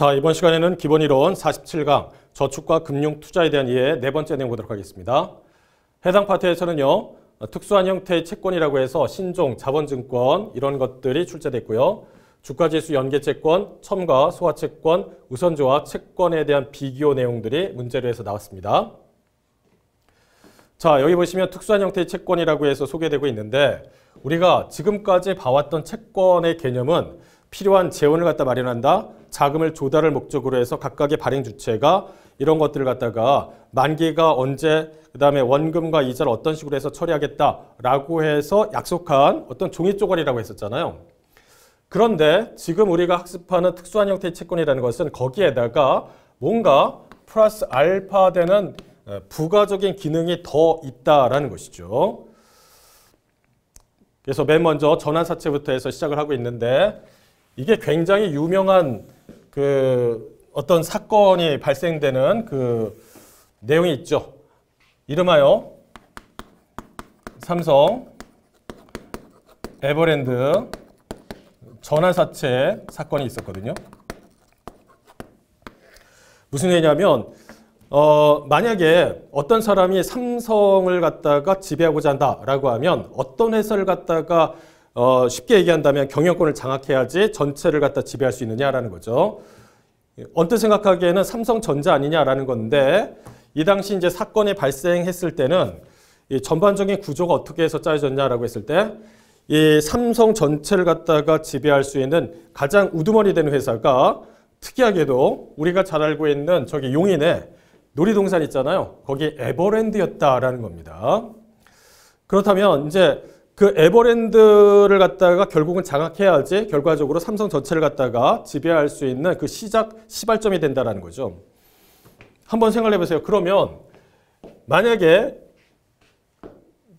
자, 이번 시간에는 기본 이론 47강 저축과 금융 투자에 대한 이해 네 번째 내용 보도록 하겠습니다. 해당 파트에서는요. 특수한 형태의 채권이라고 해서 신종, 자본증권 이런 것들이 출제됐고요. 주가지수 연계채권, 첨가, 소화채권, 우선조합 채권에 대한 비교 내용들이 문제로 해서 나왔습니다. 자, 여기 보시면 특수한 형태의 채권이라고 해서 소개되고 있는데 우리가 지금까지 봐왔던 채권의 개념은 필요한 재원을 갖다 마련한다. 자금을 조달을 목적으로 해서 각각의 발행 주체가 이런 것들을 갖다가 만기가 언제 그다음에 원금과 이자를 어떤 식으로 해서 처리하겠다라고 해서 약속한 어떤 종이 쪼가리라고 했었잖아요. 그런데 지금 우리가 학습하는 특수한 형태의 채권이라는 것은 거기에다가 뭔가 플러스 알파 되는 부가적인 기능이 더 있다라는 것이죠. 그래서 맨 먼저 전환사채부터 해서 시작을 하고 있는데 이게 굉장히 유명한 그 어떤 사건이 발생되는 그 내용이 있죠. 이름하여 삼성 에버랜드 전환사채 사건이 있었거든요. 무슨 얘기냐면 어, 만약에 어떤 사람이 삼성을 갖다가 지배하고자 한다라고 하면 어떤 회사를 갖다가 어, 쉽게 얘기한다면 경영권을 장악해야지 전체를 갖다 지배할 수 있느냐라는 거죠. 언뜻 생각하기에는 삼성전자 아니냐라는 건데 이 당시 이제 사건이 발생했을 때는 이 전반적인 구조가 어떻게 해서 짜여졌냐라고 했을 때 이 삼성 전체를 갖다가 지배할 수 있는 가장 우두머리 되는 회사가 특이하게도 우리가 잘 알고 있는 저기 용인에 놀이동산 있잖아요. 거기 에버랜드였다라는 겁니다. 그렇다면 이제 그 에버랜드를 갖다가 결국은 장악해야지 결과적으로 삼성 전체를 갖다가 지배할 수 있는 그 시작 시발점이 된다라는 거죠. 한번 생각해 보세요. 그러면 만약에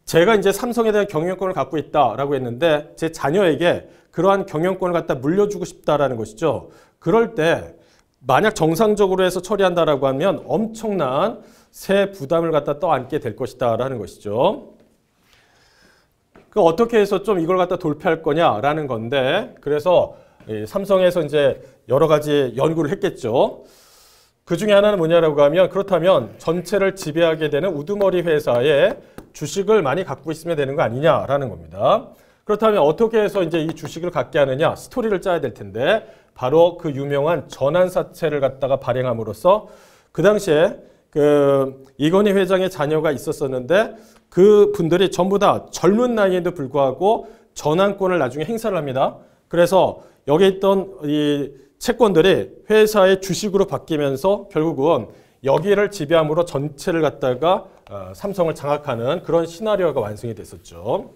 제가 이제 삼성에 대한 경영권을 갖고 있다라고 했는데 제 자녀에게 그러한 경영권을 갖다 물려주고 싶다라는 것이죠. 그럴 때 만약 정상적으로 해서 처리한다라고 하면 엄청난 세 부담을 갖다 떠안게 될 것이다라는 것이죠. 그 어떻게 해서 좀 이걸 갖다 돌파할 거냐라는 건데 그래서 삼성에서 이제 여러 가지 연구를 했겠죠. 그 중에 하나는 뭐냐라고 하면 그렇다면 전체를 지배하게 되는 우두머리 회사의 주식을 많이 갖고 있으면 되는 거 아니냐라는 겁니다. 그렇다면 어떻게 해서 이제 이 주식을 갖게 하느냐 스토리를 짜야 될 텐데 바로 그 유명한 전환사채를 갖다가 발행함으로써 그 당시에 그 이건희 회장의 자녀가 있었었는데 그 분들이 전부 다 젊은 나이에도 불구하고 전환권을 나중에 행사를 합니다. 그래서 여기 있던 이 채권들이 회사의 주식으로 바뀌면서 결국은 여기를 지배함으로 전체를 갖다가 어, 삼성을 장악하는 그런 시나리오가 완성이 됐었죠.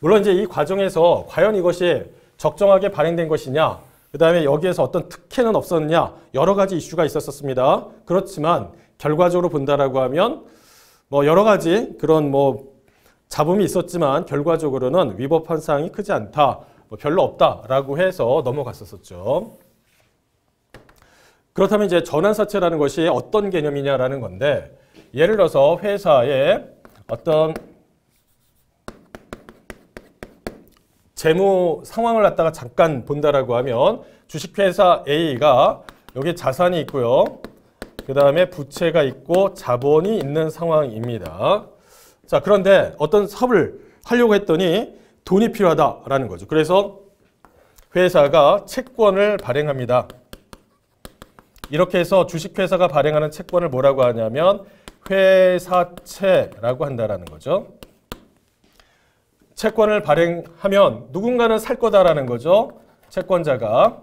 물론 이제 이 과정에서 과연 이것이 적정하게 발행된 것이냐, 그 다음에 여기에서 어떤 특혜는 없었느냐, 여러 가지 이슈가 있었습니다. 그렇지만 결과적으로 본다라고 하면 뭐 여러 가지 그런 뭐 잡음이 있었지만 결과적으로는 위법한 사항이 크지 않다, 뭐 별로 없다라고 해서 넘어갔었죠. 그렇다면 이제 전환사채라는 것이 어떤 개념이냐라는 건데 예를 들어서 회사의 어떤 재무 상황을 갖다가 잠깐 본다라고 하면 주식회사 A가 여기 자산이 있고요. 그 다음에 부채가 있고 자본이 있는 상황입니다. 자 그런데 어떤 사업을 하려고 했더니 돈이 필요하다라는 거죠. 그래서 회사가 채권을 발행합니다. 이렇게 해서 주식회사가 발행하는 채권을 뭐라고 하냐면 회사채라고 한다라는 거죠. 채권을 발행하면 누군가는 살 거다라는 거죠. 채권자가.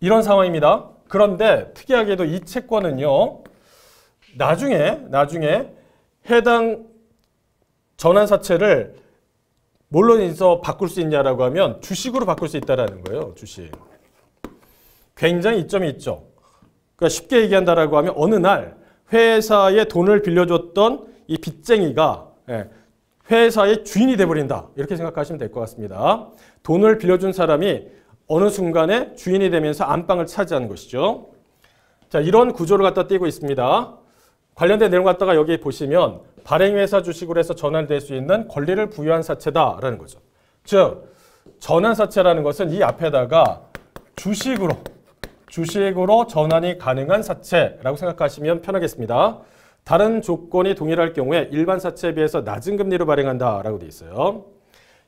이런 상황입니다. 그런데 특이하게도 이 채권은요. 나중에 나중에 해당 전환사채를 뭘로 인서 바꿀 수 있냐라고 하면 주식으로 바꿀 수 있다라는 거예요. 주식. 굉장히 이점이 있죠. 그러니까 쉽게 얘기한다라고 하면 어느 날 회사에 돈을 빌려줬던 이 빚쟁이가 예, 회사의 주인이 돼버린다. 이렇게 생각하시면 될 것 같습니다. 돈을 빌려준 사람이 어느 순간에 주인이 되면서 안방을 차지하는 것이죠. 자, 이런 구조를 갖다 띄고 있습니다. 관련된 내용 갖다가 여기 보시면 발행회사 주식으로 해서 전환될 수 있는 권리를 부여한 사채다라는 거죠. 즉, 전환사채라는 것은 이 앞에다가 주식으로 주식으로 전환이 가능한 사채라고 생각하시면 편하겠습니다. 다른 조건이 동일할 경우에 일반 사채에 비해서 낮은 금리로 발행한다라고 되어 있어요.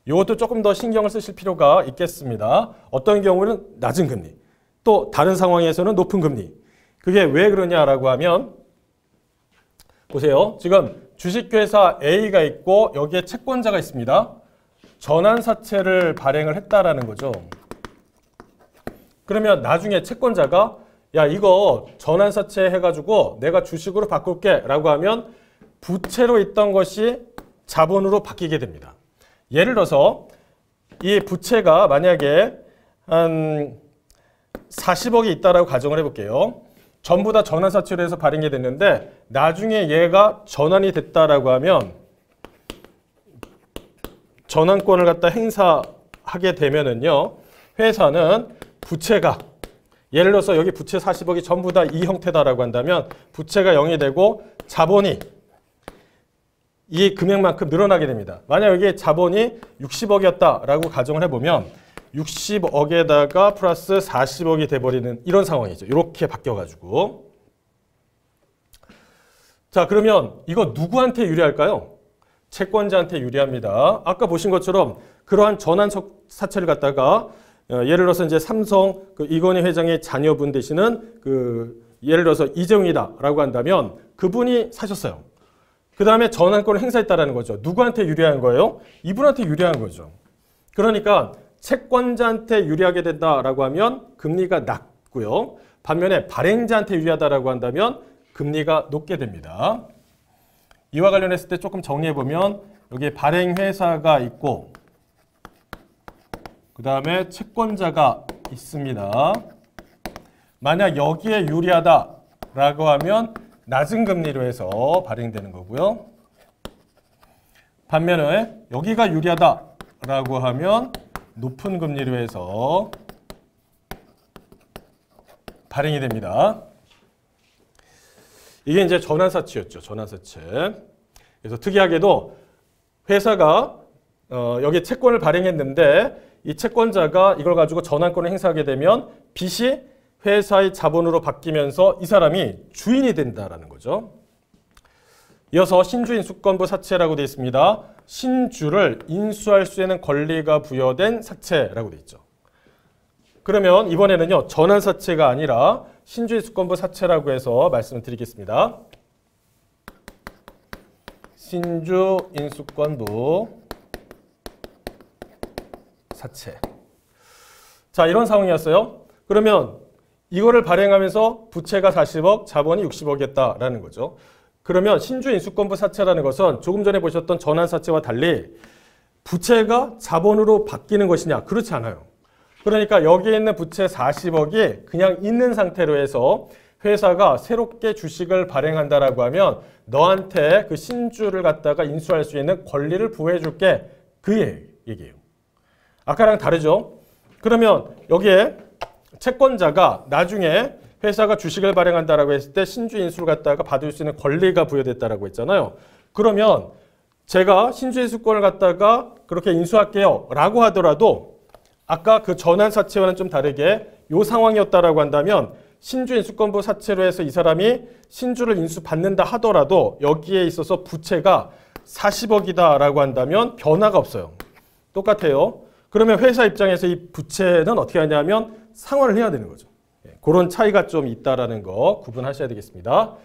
이것도 조금 더 신경을 쓰실 필요가 있겠습니다. 어떤 경우는 낮은 금리, 또 다른 상황에서는 높은 금리. 그게 왜 그러냐라고 하면 보세요. 지금 주식회사 A가 있고 여기에 채권자가 있습니다. 전환사채를 발행을 했다라는 거죠. 그러면 나중에 채권자가 야 이거 전환사채 해가지고 내가 주식으로 바꿀게 라고 하면 부채로 있던 것이 자본으로 바뀌게 됩니다. 예를 들어서 이 부채가 만약에 한 40억이 있다라고 가정을 해볼게요. 전부 다 전환사채로 해서 발행이 됐는데 나중에 얘가 전환이 됐다라고 하면 전환권을 갖다 행사하게 되면은요. 회사는 부채가 예를 들어서 여기 부채 40억이 전부 다 이 형태다라고 한다면 부채가 0이 되고 자본이 이 금액만큼 늘어나게 됩니다. 만약 여기 자본이 60억이었다라고 가정을 해보면 60억에다가 플러스 40억이 돼버리는 이런 상황이죠. 이렇게 바뀌어가지고 자 그러면 이거 누구한테 유리할까요? 채권자한테 유리합니다. 아까 보신 것처럼 그러한 전환 사채를 갖다가 어, 예를 들어서 이제 삼성 그 이건희 회장의 자녀분 되시는 그 예를 들어서 이재용이다라고 한다면 그분이 사셨어요. 그 다음에 전환권을 행사했다라는 거죠. 누구한테 유리한 거예요? 이분한테 유리한 거죠. 그러니까 채권자한테 유리하게 된다라고 하면 금리가 낮고요. 반면에 발행자한테 유리하다라고 한다면 금리가 높게 됩니다. 이와 관련했을 때 조금 정리해 보면 여기 발행회사가 있고 그 다음에 채권자가 있습니다. 만약 여기에 유리하다라고 하면 낮은 금리로 해서 발행되는 거고요. 반면에 여기가 유리하다라고 하면 높은 금리로 해서 발행이 됩니다. 이게 이제 전환사채였죠. 전환사채. 그래서 특이하게도 회사가 어, 여기 채권을 발행했는데 이 채권자가 이걸 가지고 전환권을 행사하게 되면 빚이 회사의 자본으로 바뀌면서 이 사람이 주인이 된다라는 거죠. 이어서 신주인 수권부 사채라고 되어 있습니다. 신주를 인수할 수 있는 권리가 부여된 사채라고 되어 있죠. 그러면 이번에는요. 전환 사채가 아니라 신주인 수권부 사채라고 해서 말씀을 드리겠습니다. 신주 인수권부 사채. 자, 이런 상황이었어요. 그러면 이거를 발행하면서 부채가 40억, 자본이 60억이었다라는 거죠. 그러면 신주 인수권부 사채라는 것은 조금 전에 보셨던 전환 사채와 달리 부채가 자본으로 바뀌는 것이냐? 그렇지 않아요. 그러니까 여기에 있는 부채 40억이 그냥 있는 상태로 해서 회사가 새롭게 주식을 발행한다라고 하면 너한테 그 신주를 갖다가 인수할 수 있는 권리를 부여해 줄게. 그 얘기예요. 아까랑 다르죠? 그러면 여기에 채권자가 나중에 회사가 주식을 발행한다라고 했을 때 신주 인수를 갖다가 받을 수 있는 권리가 부여됐다라고 했잖아요. 그러면 제가 신주 인수권을 갖다가 그렇게 인수할게요 라고 하더라도 아까 그 전환 사채와는 좀 다르게 요 상황이었다라고 한다면 신주 인수권부 사채로 해서 이 사람이 신주를 인수받는다 하더라도 여기에 있어서 부채가 40억이다라고 한다면 변화가 없어요. 똑같아요. 그러면 회사 입장에서 이 부채는 어떻게 하냐면 상환을 해야 되는 거죠. 예, 그런 차이가 좀 있다라는 거 구분하셔야 되겠습니다.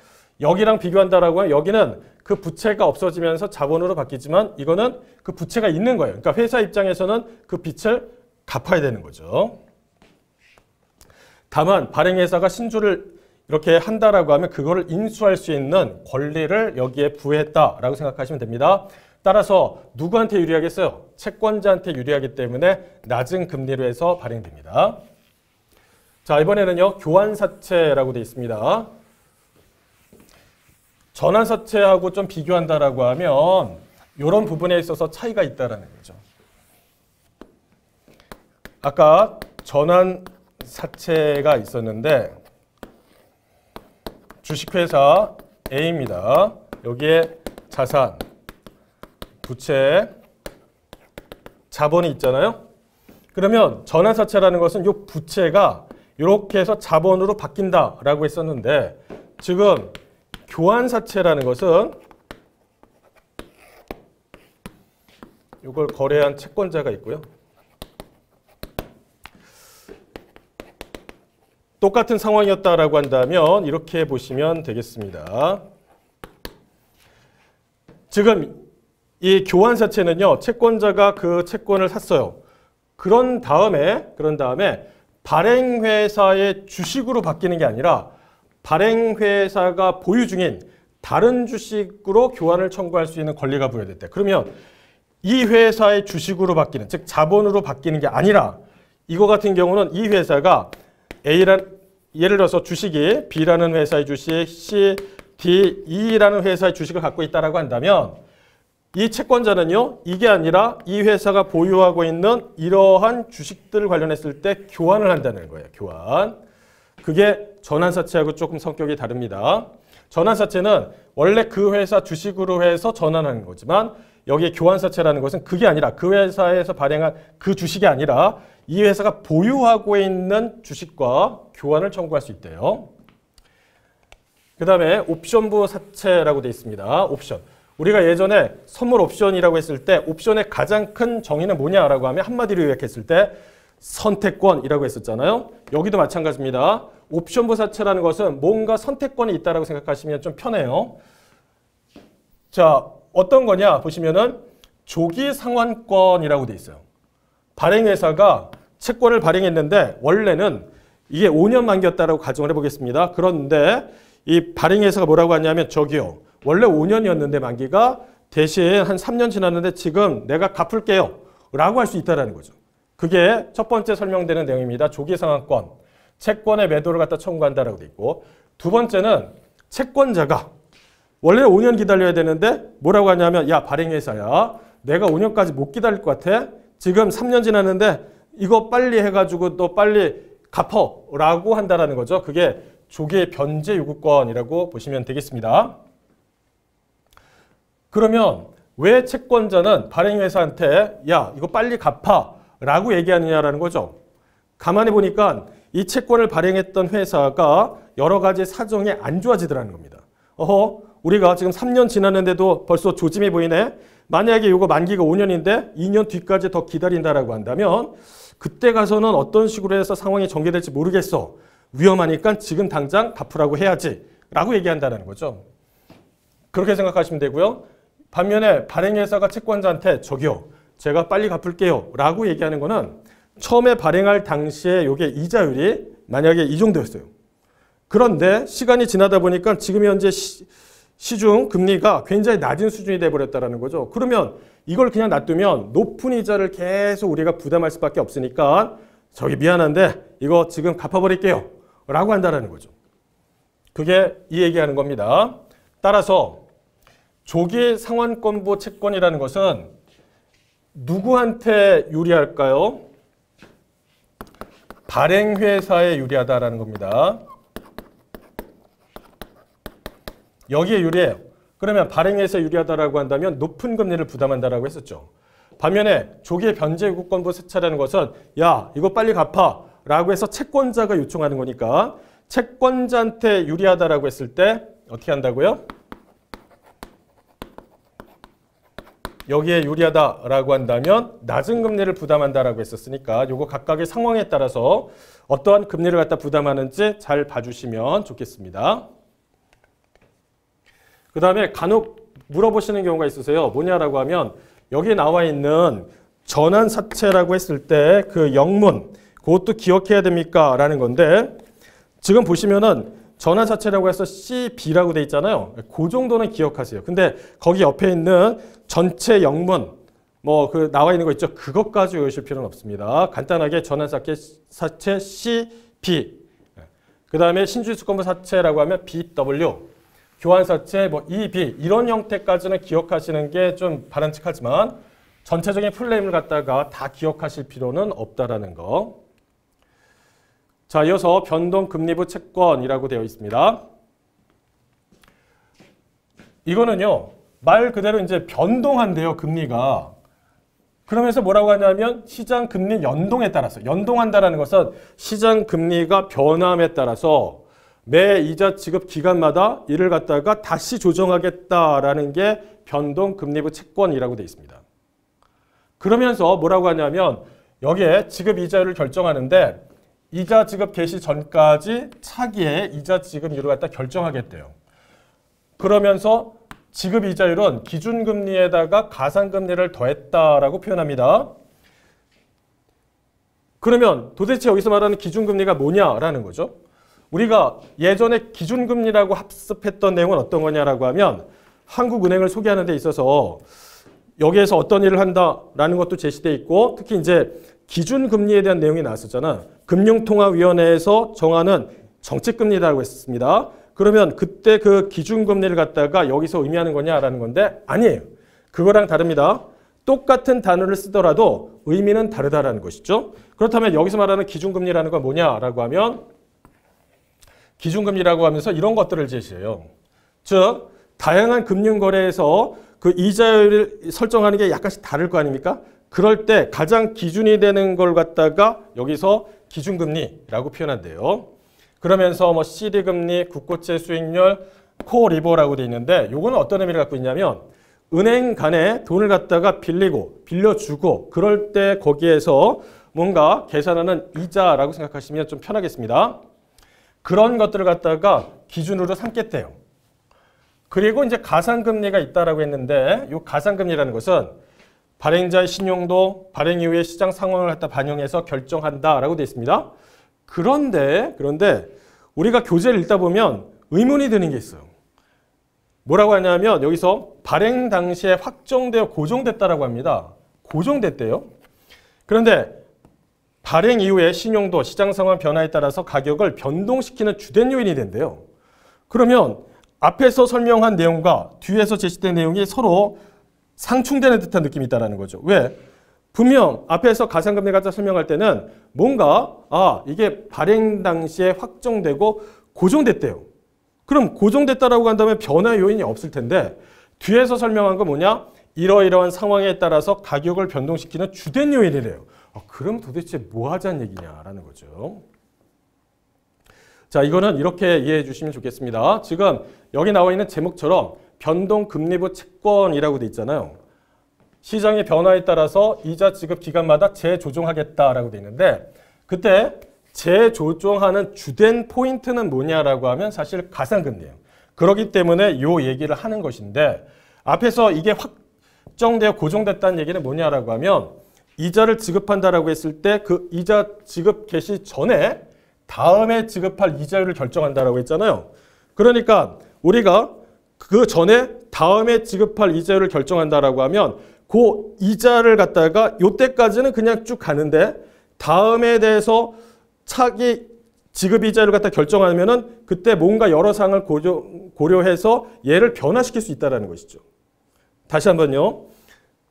여기랑 비교한다라고 하면 여기는 그 부채가 없어지면서 자본으로 바뀌지만 이거는 그 부채가 있는 거예요. 그러니까 회사 입장에서는 그 빚을 갚아야 되는 거죠. 다만 발행회사가 신주를 이렇게 한다라고 하면 그거를 인수할 수 있는 권리를 여기에 부여했다라고 생각하시면 됩니다. 따라서 누구한테 유리하겠어요? 채권자한테 유리하기 때문에 낮은 금리로 해서 발행됩니다. 자 이번에는요 교환사채라고 되어 있습니다. 전환사채하고 좀 비교한다라고 하면 이런 부분에 있어서 차이가 있다라는 거죠. 아까 전환사채가 있었는데 주식회사 A입니다. 여기에 자산 부채, 자본이 있잖아요. 그러면 전환사채라는 것은 이 부채가 이렇게 해서 자본으로 바뀐다라고 했었는데 지금 교환사채라는 것은 이걸 거래한 채권자가 있고요. 똑같은 상황이었다라고 한다면 이렇게 보시면 되겠습니다. 지금 이 교환사채는요. 채권자가 그 채권을 샀어요. 그런 다음에 그런 다음에 발행회사의 주식으로 바뀌는 게 아니라 발행회사가 보유 중인 다른 주식으로 교환을 청구할 수 있는 권리가 부여됐대. 그러면 이 회사의 주식으로 바뀌는 즉 자본으로 바뀌는 게 아니라 이거 같은 경우는 이 회사가 A란 예를 들어서 주식이 B라는 회사의 주식, C, D, E라는 회사의 주식을 갖고 있다라고 한다면 이 채권자는요. 이게 아니라 이 회사가 보유하고 있는 이러한 주식들을 관련했을 때 교환을 한다는 거예요. 교환. 그게 전환사채하고 조금 성격이 다릅니다. 전환사채는 원래 그 회사 주식으로 해서 전환하는 거지만 여기 교환사채라는 것은 그게 아니라 그 회사에서 발행한 그 주식이 아니라 이 회사가 보유하고 있는 주식과 교환을 청구할 수 있대요. 그 다음에 옵션부 사채라고 되어 있습니다. 옵션. 우리가 예전에 선물 옵션이라고 했을 때 옵션의 가장 큰 정의는 뭐냐라고 하면 한마디로 요약했을 때 선택권이라고 했었잖아요. 여기도 마찬가지입니다. 옵션 부 사채라는 것은 뭔가 선택권이 있다라고 생각하시면 좀 편해요. 자, 어떤 거냐 보시면은 조기 상환권이라고 돼 있어요. 발행회사가 채권을 발행했는데 원래는 이게 5년 만기였다라고 가정을 해보겠습니다. 그런데 이 발행회사가 뭐라고 하냐면 저기요. 원래 5년이었는데 만기가 대신 한 3년 지났는데 지금 내가 갚을게요. 라고 할 수 있다는 거죠. 그게 첫 번째 설명되는 내용입니다. 조기 상환권. 채권의 매도를 갖다 청구한다라고 돼 있고 두 번째는 채권자가 원래 5년 기다려야 되는데 뭐라고 하냐면 야 발행회사야 내가 5년까지 못 기다릴 것 같아 지금 3년 지났는데 이거 빨리 해가지고 너 빨리 갚어 라고 한다라는 거죠 그게 조기 변제 요구권이라고 보시면 되겠습니다 그러면 왜 채권자는 발행회사한테 야 이거 빨리 갚아 라고 얘기하느냐라는 거죠 가만히 보니까 이 채권을 발행했던 회사가 여러 가지 사정이 안 좋아지더라는 겁니다. 어허, 우리가 지금 3년 지났는데도 벌써 조짐이 보이네. 만약에 이거 만기가 5년인데 2년 뒤까지 더 기다린다라고 한다면 그때 가서는 어떤 식으로 해서 상황이 전개될지 모르겠어. 위험하니까 지금 당장 갚으라고 해야지. 라고 얘기한다는 거죠. 그렇게 생각하시면 되고요. 반면에 발행회사가 채권자한테 저기요. 제가 빨리 갚을게요. 라고 얘기하는 거는 처음에 발행할 당시에 이게 이자율이 만약에 이 정도였어요. 그런데 시간이 지나다 보니까 지금 현재 시, 시중 금리가 굉장히 낮은 수준이 돼버렸다는 거죠. 그러면 이걸 그냥 놔두면 높은 이자를 계속 우리가 부담할 수밖에 없으니까 저기 미안한데 이거 지금 갚아버릴게요. 라고 한다는 거죠. 그게 이 얘기하는 겁니다. 따라서 조기 상환권부 채권이라는 것은 누구한테 유리할까요? 발행회사에 유리하다라는 겁니다. 여기에 유리해요. 그러면 발행회사에 유리하다라고 한다면 높은 금리를 부담한다라고 했었죠. 반면에 조기 변제 요구권부 세차라는 것은 야 이거 빨리 갚아 라고 해서 채권자가 요청하는 거니까 채권자한테 유리하다라고 했을 때 어떻게 한다고요? 여기에 유리하다라고 한다면 낮은 금리를 부담한다라고 했었으니까 요거 각각의 상황에 따라서 어떠한 금리를 갖다 부담하는지 잘 봐주시면 좋겠습니다. 그 다음에 간혹 물어보시는 경우가 있으세요. 뭐냐라고 하면 여기 나와 있는 전환 사채라고 했을 때 그 영문 그것도 기억해야 됩니까? 라는 건데 지금 보시면은 전환사채라고 해서 CB라고 돼 있잖아요. 그 정도는 기억하세요. 근데 거기 옆에 있는 전체 영문 뭐 그 나와 있는 거 있죠. 그것까지 외우실 필요는 없습니다. 간단하게 전환사채 사채 CB 그 다음에 신주수권부 사채라고 하면 BW 교환사채 뭐 EB 이런 형태까지는 기억하시는 게 좀 바람직하지만 전체적인 플레임을 갖다가 다 기억하실 필요는 없다라는 거. 자, 이어서 변동금리부 채권이라고 되어 있습니다. 이거는요, 말 그대로 이제 변동한대요, 금리가. 그러면서 뭐라고 하냐면 시장 금리 연동에 따라서 연동한다라는 것은 시장 금리가 변함에 따라서 매 이자 지급 기간마다 이를 갖다가 다시 조정하겠다라는 게 변동 금리부 채권이라고 되어 있습니다. 그러면서 뭐라고 하냐면 여기에 지급 이자율을 결정하는데 이자 지급 개시 전까지 차기에 이자 지급률을 갖다 결정하겠대요. 그러면서 지급 이자율은 기준금리에다가 가산금리를 더했다라고 표현합니다. 그러면 도대체 여기서 말하는 기준금리가 뭐냐라는 거죠. 우리가 예전에 기준금리라고 합습했던 내용은 어떤 거냐라고 하면 한국은행을 소개하는 데 있어서 여기에서 어떤 일을 한다라는 것도 제시돼 있고 특히 이제 기준금리에 대한 내용이 나왔었잖아. 금융통화위원회에서 정하는 정책금리라고 했습니다. 그러면 그때 그 기준금리를 갖다가 여기서 의미하는 거냐라는 건데 아니에요. 그거랑 다릅니다. 똑같은 단어를 쓰더라도 의미는 다르다라는 것이죠. 그렇다면 여기서 말하는 기준금리라는 건 뭐냐라고 하면 기준금리라고 하면서 이런 것들을 제시해요. 즉 다양한 금융거래에서 그 이자율을 설정하는 게 약간씩 다를 거 아닙니까? 그럴 때 가장 기준이 되는 걸 갖다가 여기서 기준금리라고 표현한대요. 그러면서 뭐 CD금리, 국고채 수익률, 코리보라고 돼 있는데 요거는 어떤 의미를 갖고 있냐면 은행 간에 돈을 갖다가 빌리고 빌려주고 그럴 때 거기에서 뭔가 계산하는 이자라고 생각하시면 좀 편하겠습니다. 그런 것들을 갖다가 기준으로 삼겠대요. 그리고 이제 가산금리가 있다라고 했는데 이 가산금리라는 것은 발행자의 신용도 발행 이후의 시장 상황을 갖다 반영해서 결정한다라고 되어 있습니다. 그런데 그런데 우리가 교재를 읽다 보면 의문이 드는 게 있어요. 뭐라고 하냐면 여기서 발행 당시에 확정되어 고정됐다라고 합니다. 고정됐대요. 그런데 발행 이후에 신용도 시장 상황 변화에 따라서 가격을 변동시키는 주된 요인이 된대요. 그러면 앞에서 설명한 내용과 뒤에서 제시된 내용이 서로 상충되는 듯한 느낌이 있다는 거죠. 왜? 분명 앞에서 가상금리 갖다 설명할 때는 뭔가 아 이게 발행 당시에 확정되고 고정됐대요. 그럼 고정됐다라고 한다면 변화 요인이 없을 텐데 뒤에서 설명한 건 뭐냐? 이러이러한 상황에 따라서 가격을 변동시키는 주된 요인이래요. 아, 그럼 도대체 뭐 하자는 얘기냐라는 거죠. 자, 이거는 이렇게 이해해 주시면 좋겠습니다. 지금 여기 나와 있는 제목처럼 변동금리부 채권이라고 돼 있잖아요. 시장의 변화에 따라서 이자 지급 기간마다 재조정하겠다라고 돼 있는데 그때 재조정하는 주된 포인트는 뭐냐라고 하면 사실 가상금리예요. 그렇기 때문에 이 얘기를 하는 것인데 앞에서 이게 확정되어 고정됐다는 얘기는 뭐냐라고 하면 이자를 지급한다라고 했을 때 그 이자 지급 개시 전에 다음에 지급할 이자율을 결정한다라고 했잖아요. 그러니까 우리가 그 전에 다음에 지급할 이자율을 결정한다라고 하면 그 이자를 갖다가 요때까지는 그냥 쭉 가는데 다음에 대해서 차기 지급 이자를 갖다 결정하면은 그때 뭔가 여러 사항을 고려, 고려해서 얘를 변화시킬 수 있다는 것이죠. 다시 한번요.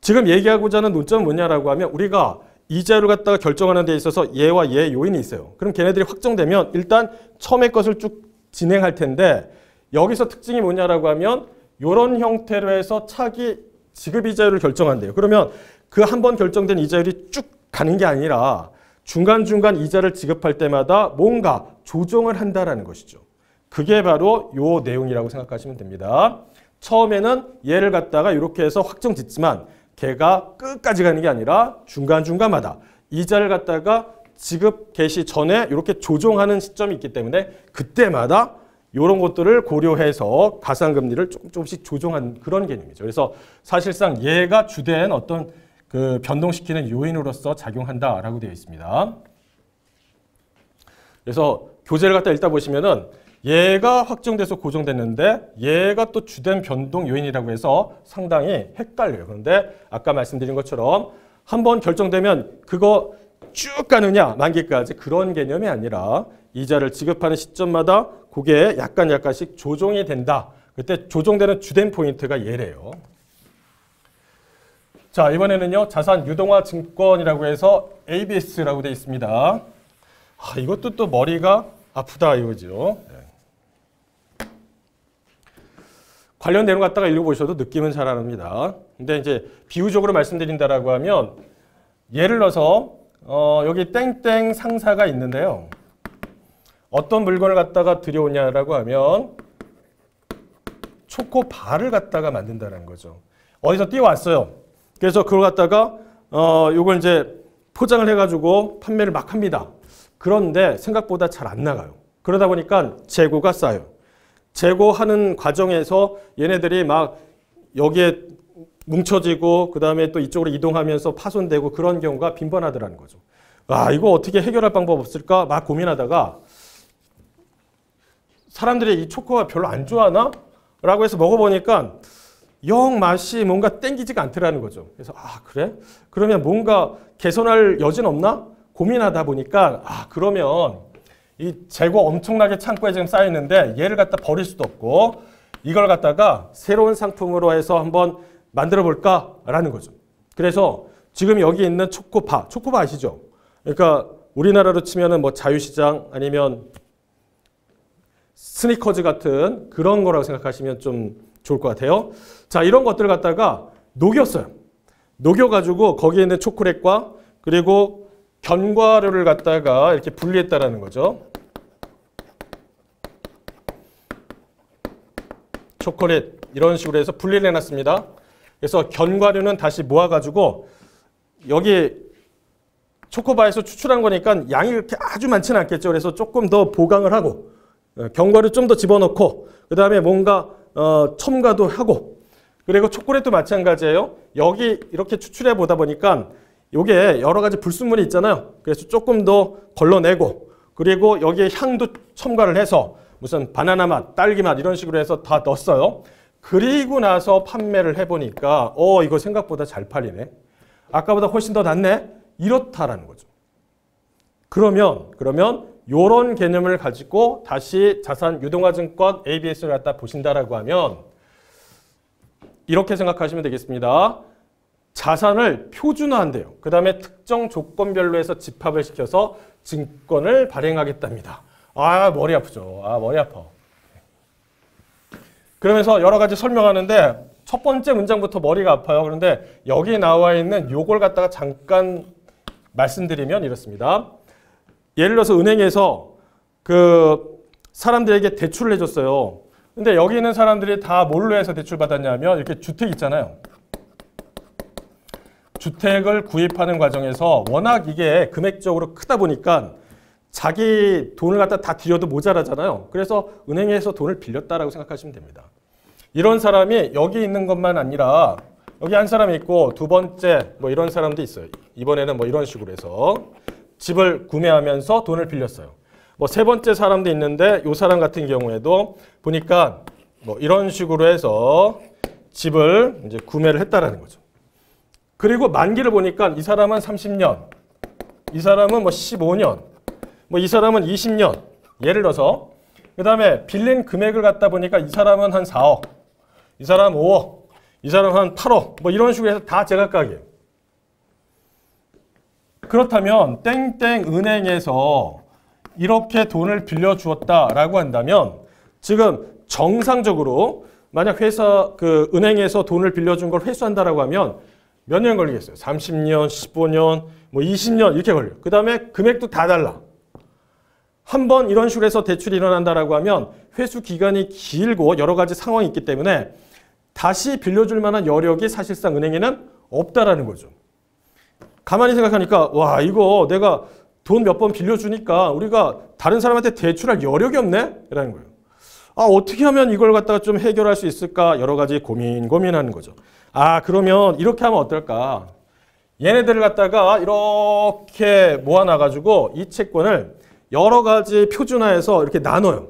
지금 얘기하고자 하는 논점은 뭐냐라고 하면 우리가 이자율을 갖다가 결정하는 데 있어서 얘와 얘 요인이 있어요. 그럼 걔네들이 확정되면 일단 처음에 것을 쭉 진행할 텐데 여기서 특징이 뭐냐라고 하면 이런 형태로 해서 차기 지급 이자율을 결정한대요. 그러면 그 한 번 결정된 이자율이 쭉 가는 게 아니라 중간중간 이자를 지급할 때마다 뭔가 조정을 한다라는 것이죠. 그게 바로 요 내용이라고 생각하시면 됩니다. 처음에는 얘를 갖다가 이렇게 해서 확정 짓지만 걔가 끝까지 가는 게 아니라 중간중간마다 이자를 갖다가 지급 개시 전에 이렇게 조정하는 시점이 있기 때문에 그때마다 이런 것들을 고려해서 가상금리를 조금 조금씩 조정한 그런 개념이죠. 그래서 사실상 얘가 주된 어떤 그 변동시키는 요인으로서 작용한다라고 되어 있습니다. 그래서 교재를 갖다 읽다 보시면은 얘가 확정돼서 고정됐는데 얘가 또 주된 변동 요인이라고 해서 상당히 헷갈려요. 그런데 아까 말씀드린 것처럼 한번 결정되면 그거 쭉 가느냐 만기까지 그런 개념이 아니라 이자를 지급하는 시점마다 그게 약간 약간씩 조정이 된다. 그때 조정되는 주된 포인트가 얘래요. 자 이번에는요 자산 유동화 증권이라고 해서 ABS라고 되어 있습니다. 아, 이것도 또 머리가 아프다 이거죠. 관련 내용 갖다가 읽어보셔도 느낌은 잘안 옵니다. 근데 이제 비유적으로 말씀드린다라고 하면 예를 들어서 어, 여기 땡땡 상사가 있는데요. 어떤 물건을 갖다가 들여오냐라고 하면 초코바를 갖다가 만든다는 거죠. 어디서 뛰어왔어요. 그래서 그걸 갖다가 어, 요걸 이제 포장을 해가지고 판매를 막 합니다. 그런데 생각보다 잘 안 나가요. 그러다 보니까 재고가 쌓여요. 재고하는 과정에서 얘네들이 막 여기에 뭉쳐지고 그 다음에 또 이쪽으로 이동하면서 파손되고 그런 경우가 빈번하더라는 거죠. 아 이거 어떻게 해결할 방법 없을까 막 고민하다가 사람들이 이 초코가 별로 안 좋아하나? 라고 해서 먹어보니까 영 맛이 뭔가 땡기지가 않더라는 거죠. 그래서 아 그래? 그러면 뭔가 개선할 여진 없나? 고민하다 보니까 아 그러면 이 재고 엄청나게 창고에 지금 쌓여 있는데 얘를 갖다 버릴 수도 없고 이걸 갖다가 새로운 상품으로 해서 한번 만들어 볼까라는 거죠. 그래서 지금 여기 있는 초코바, 초코바 아시죠? 그러니까 우리나라로 치면은 뭐 자유시장 아니면 스니커즈 같은 그런 거라고 생각하시면 좀 좋을 것 같아요. 자, 이런 것들을 갖다가 녹였어요. 녹여가지고 거기에 있는 초콜릿과 그리고 견과류를 갖다가 이렇게 분리했다라는 거죠. 초콜릿 이런 식으로 해서 분리를 해놨습니다. 그래서 견과류는 다시 모아가지고 여기 초코바에서 추출한 거니까 양이 그렇게 아주 많지는 않겠죠. 그래서 조금 더 보강을 하고 어, 견과류 좀 더 집어넣고 그 다음에 뭔가 어, 첨가도 하고 그리고 초콜릿도 마찬가지예요. 여기 이렇게 추출해 보다 보니까 이게 여러 가지 불순물이 있잖아요. 그래서 조금 더 걸러내고 그리고 여기에 향도 첨가를 해서 무슨 바나나 맛, 딸기 맛 이런 식으로 해서 다 넣었어요. 그리고 나서 판매를 해보니까 어 이거 생각보다 잘 팔리네. 아까보다 훨씬 더 낫네. 이렇다라는 거죠. 그러면 그러면 이런 개념을 가지고 다시 자산 유동화증권 ABS를 갖다 보신다라고 하면 이렇게 생각하시면 되겠습니다. 자산을 표준화한대요. 그 다음에 특정 조건별로 해서 집합을 시켜서 증권을 발행하겠답니다. 아 머리 아프죠. 아 머리 아파. 그러면서 여러 가지 설명하는데 첫 번째 문장부터 머리가 아파요. 그런데 여기 나와 있는 요걸 갖다가 잠깐 말씀드리면 이렇습니다. 예를 들어서 은행에서 그 사람들에게 대출을 해줬어요. 근데 여기 있는 사람들이 다 뭘로 해서 대출 받았냐면 이렇게 주택 있잖아요. 주택을 구입하는 과정에서 워낙 이게 금액적으로 크다 보니까 자기 돈을 갖다 다 들여도 모자라잖아요. 그래서 은행에서 돈을 빌렸다라고 생각하시면 됩니다. 이런 사람이 여기 있는 것만 아니라 여기 한 사람이 있고 두 번째 뭐 이런 사람도 있어요. 이번에는 뭐 이런 식으로 해서 집을 구매하면서 돈을 빌렸어요. 뭐 세 번째 사람도 있는데 이 사람 같은 경우에도 보니까 뭐 이런 식으로 해서 집을 이제 구매를 했다라는 거죠. 그리고 만기를 보니까 이 사람은 30년, 이 사람은 뭐 15년, 뭐 이 사람은 20년. 예를 들어서 그 다음에 빌린 금액을 갖다 보니까 이 사람은 한 4억, 이 사람 5억, 이 사람 한 8억 뭐 이런 식으로 해서 다 제각각이에요. 그렇다면 땡땡 은행에서 이렇게 돈을 빌려주었다라고 한다면 지금 정상적으로 만약 회사 그 은행에서 돈을 빌려준 걸 회수한다라고 하면 몇 년 걸리겠어요? 30년, 15년, 뭐 20년 이렇게 걸려요. 그 다음에 금액도 다 달라. 한 번 이런 식으로 해서 대출이 일어난다라고 하면 회수 기간이 길고 여러 가지 상황이 있기 때문에 다시 빌려줄 만한 여력이 사실상 은행에는 없다라는 거죠. 가만히 생각하니까 와 이거 내가 돈 몇 번 빌려주니까 우리가 다른 사람한테 대출할 여력이 없네? 라는 거예요. 아 어떻게 하면 이걸 갖다가 좀 해결할 수 있을까? 여러 가지 고민 고민하는 거죠. 아 그러면 이렇게 하면 어떨까? 얘네들을 갖다가 이렇게 모아놔가지고 이 채권을 여러 가지 표준화해서 이렇게 나눠요.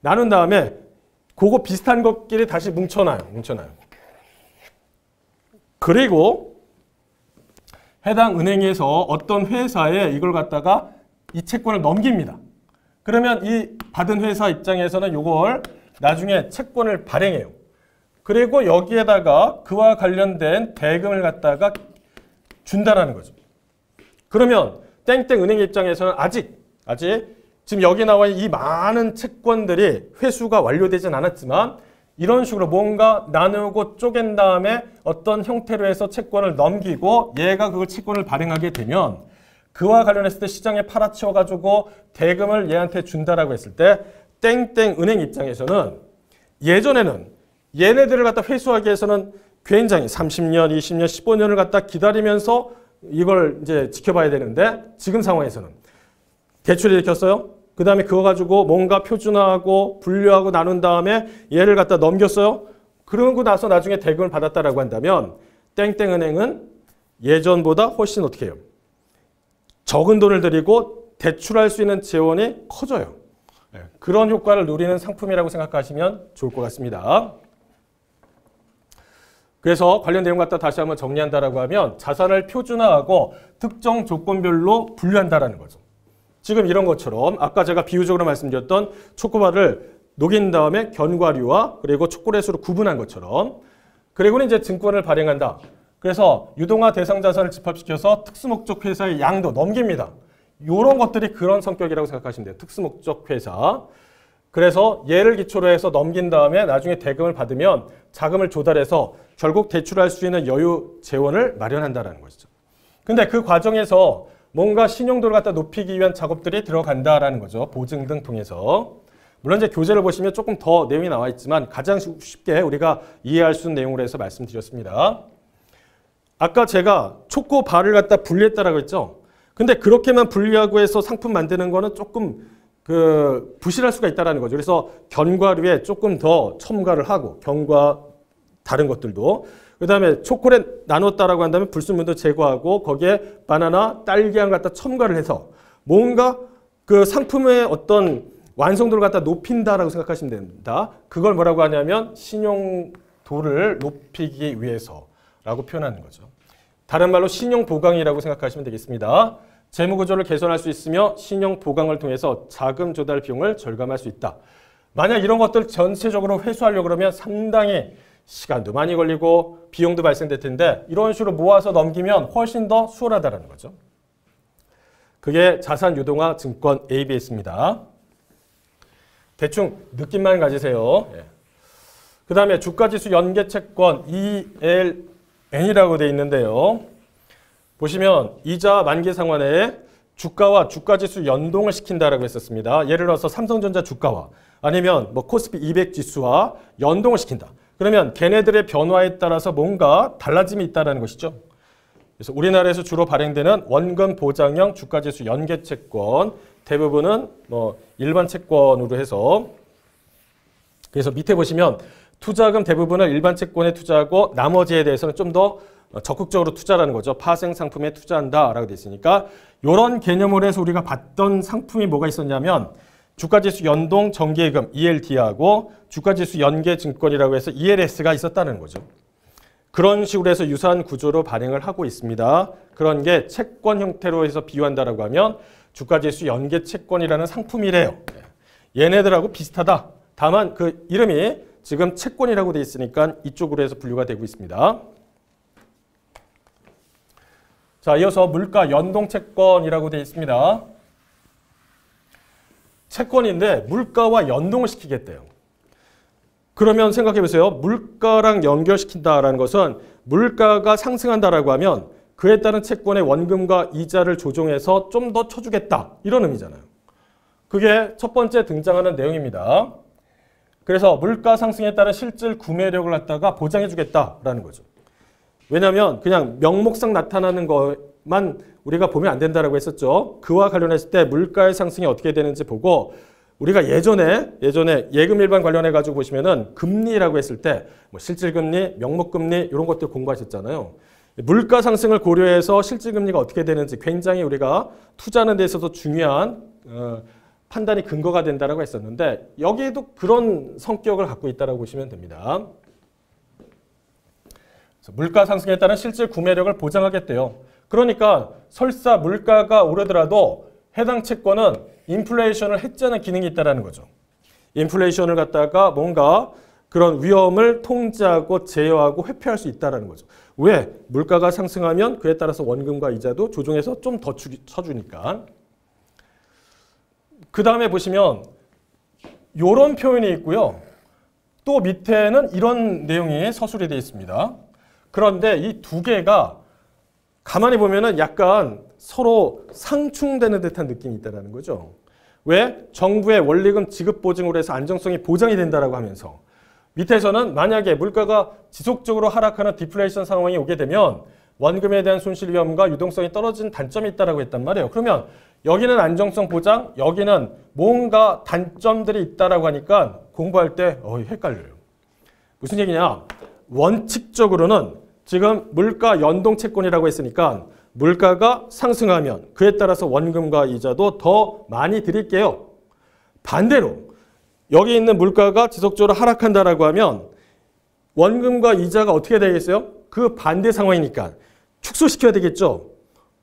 나눈 다음에 그거 비슷한 것끼리 다시 뭉쳐놔요. 뭉쳐놔요. 그리고 해당 은행에서 어떤 회사에 이걸 갖다가 이 채권을 넘깁니다. 그러면 이 받은 회사 입장에서는 이걸 나중에 채권을 발행해요. 그리고 여기에다가 그와 관련된 대금을 갖다가 준다라는 거죠. 그러면 땡땡 은행 입장에서는 아직 아직 지금 여기 나와 있는 이 많은 채권들이 회수가 완료되진 않았지만 이런 식으로 뭔가 나누고 쪼갠 다음에 어떤 형태로 해서 채권을 넘기고 얘가 그걸 채권을 발행하게 되면 그와 관련했을 때 시장에 팔아치워 가지고 대금을 얘한테 준다라고 했을 때 땡땡 은행 입장에서는 예전에는 얘네들을 갖다 회수하기 위해서는 굉장히 30년, 20년, 15년을 갖다 기다리면서 이걸 이제 지켜봐야 되는데 지금 상황에서는 대출을 일으켰어요. 그 다음에 그거 가지고 뭔가 표준화하고 분류하고 나눈 다음에 얘를 갖다 넘겼어요. 그러고 나서 나중에 대금을 받았다라고 한다면 땡땡은행은 예전보다 훨씬 어떻게 해요? 적은 돈을 들이고 대출할 수 있는 재원이 커져요. 네, 그런 효과를 누리는 상품이라고 생각하시면 좋을 것 같습니다. 그래서 관련 내용 갖다 다시 한번 정리한다라고 하면 자산을 표준화하고 특정 조건별로 분류한다라는 거죠. 지금 이런 것처럼 아까 제가 비유적으로 말씀드렸던 초코바를 녹인 다음에 견과류와 그리고 초콜릿으로 구분한 것처럼 그리고는 이제 증권을 발행한다. 그래서 유동화 대상 자산을 집합시켜서 특수목적 회사의 양도 넘깁니다. 이런 것들이 그런 성격이라고 생각하시면 돼요. 특수목적 회사. 그래서 얘를 기초로 해서 넘긴 다음에 나중에 대금을 받으면 자금을 조달해서 결국 대출할 수 있는 여유 재원을 마련한다는 것이죠. 근데 그 과정에서 뭔가 신용도를 갖다 높이기 위한 작업들이 들어간다라는 거죠. 보증 등 통해서. 물론 이제 교재를 보시면 조금 더 내용이 나와 있지만 가장 쉽게 우리가 이해할 수 있는 내용으로 해서 말씀드렸습니다. 아까 제가 초코 바를 갖다 분리했다라고 했죠. 근데 그렇게만 분리하고 해서 상품 만드는 거는 조금 그 부실할 수가 있다라는 거죠. 그래서 견과류에 조금 더 첨가를 하고 견과 다른 것들도 그 다음에 초콜릿 나눴다라고 한다면 불순물도 제거하고 거기에 바나나, 딸기향 갖다 첨가를 해서 뭔가 그 상품의 어떤 완성도를 갖다 높인다라고 생각하시면 됩니다. 그걸 뭐라고 하냐면 신용도를 높이기 위해서 라고 표현하는 거죠. 다른 말로 신용 보강이라고 생각하시면 되겠습니다. 재무 구조를 개선할 수 있으며 신용 보강을 통해서 자금 조달 비용을 절감할 수 있다. 만약 이런 것들 전체적으로 회수하려고 그러면 상당히 시간도 많이 걸리고 비용도 발생될 텐데 이런 식으로 모아서 넘기면 훨씬 더 수월하다는 거죠. 그게 자산 유동화 증권 ABS입니다. 대충 느낌만 가지세요. 예. 그 다음에 주가지수 연계채권 EL N이라고 되어 있는데요. 보시면 이자 만기 상환에 주가와 주가지수 연동을 시킨다라고 했었습니다. 예를 들어서 삼성전자 주가와 아니면 뭐 코스피 200 지수와 연동을 시킨다. 그러면 걔네들의 변화에 따라서 뭔가 달라짐이 있다는 것이죠. 그래서 우리나라에서 주로 발행되는 원금 보장형 주가지수 연계 채권 대부분은 뭐 일반 채권으로 해서 그래서 밑에 보시면 투자금 대부분을 일반 채권에 투자하고 나머지에 대해서는 좀 더 적극적으로 투자라는 거죠. 파생 상품에 투자한다라고 되어 있으니까 이런 개념으로 해서 우리가 봤던 상품이 뭐가 있었냐면 주가지수 연동 정기예금 ELT하고 주가지수 연계증권이라고 해서 ELS가 있었다는 거죠. 그런 식으로 해서 유사한 구조로 발행을 하고 있습니다. 그런 게 채권 형태로 해서 비유한다라고 하면 주가지수 연계 채권이라는 상품이래요. 얘네들하고 비슷하다. 다만 그 이름이 지금 채권이라고 되어 있으니까 이쪽으로 해서 분류가 되고 있습니다. 자, 이어서 물가 연동 채권이라고 되어 있습니다. 채권인데 물가와 연동을 시키겠대요. 그러면 생각해 보세요. 물가랑 연결시킨다라는 것은 물가가 상승한다라고 하면 그에 따른 채권의 원금과 이자를 조정해서 좀 더 쳐주겠다. 이런 의미잖아요. 그게 첫 번째 등장하는 내용입니다. 그래서 물가 상승에 따른 실질 구매력을 갖다가 보장해 주겠다라는 거죠. 왜냐하면 그냥 명목상 나타나는 것 만 우리가 보면 안 된다라고 했었죠. 그와 관련했을 때 물가의 상승이 어떻게 되는지 보고 우리가 예전에 예전에 예금 일반 관련해 가지고 보시면은 금리라고 했을 때 뭐 실질 금리, 명목 금리 이런 것들 공부하셨잖아요. 물가 상승을 고려해서 실질 금리가 어떻게 되는지 굉장히 우리가 투자하는 데 있어서 중요한 어, 판단이 근거가 된다라고 했었는데 여기에도 그런 성격을 갖고 있다라고 보시면 됩니다. 물가 상승에 따른 실질 구매력을 보장하겠대요. 그러니까 설사 물가가 오르더라도 해당 채권은 인플레이션을 해자는 기능이 있다는 거죠. 인플레이션을 갖다가 뭔가 그런 위험을 통제하고 제어하고 회피할 수 있다는 거죠. 왜? 물가가 상승하면 그에 따라서 원금과 이자도 조정해서 좀 더 쳐주니까. 그 다음에 보시면 이런 표현이 있고요. 또 밑에는 이런 내용이 서술이 되어 있습니다. 그런데 이 두 개가 가만히 보면은 약간 서로 상충되는 듯한 느낌이 있다는 거죠. 왜? 정부의 원리금 지급 보증으로 해서 안정성이 보장이 된다라고 하면서 밑에서는 만약에 물가가 지속적으로 하락하는 디플레이션 상황이 오게 되면 원금에 대한 손실 위험과 유동성이 떨어진 단점이 있다라고 했단 말이에요. 그러면 여기는 안정성 보장, 여기는 뭔가 단점들이 있다라고 하니까 공부할 때 어, 헷갈려요. 무슨 얘기냐? 원칙적으로는 지금 물가 연동 채권이라고 했으니까 물가가 상승하면 그에 따라서 원금과 이자도 더 많이 드릴게요. 반대로 여기 있는 물가가 지속적으로 하락한다라고 하면 원금과 이자가 어떻게 되겠어요? 그 반대 상황이니까 축소시켜야 되겠죠.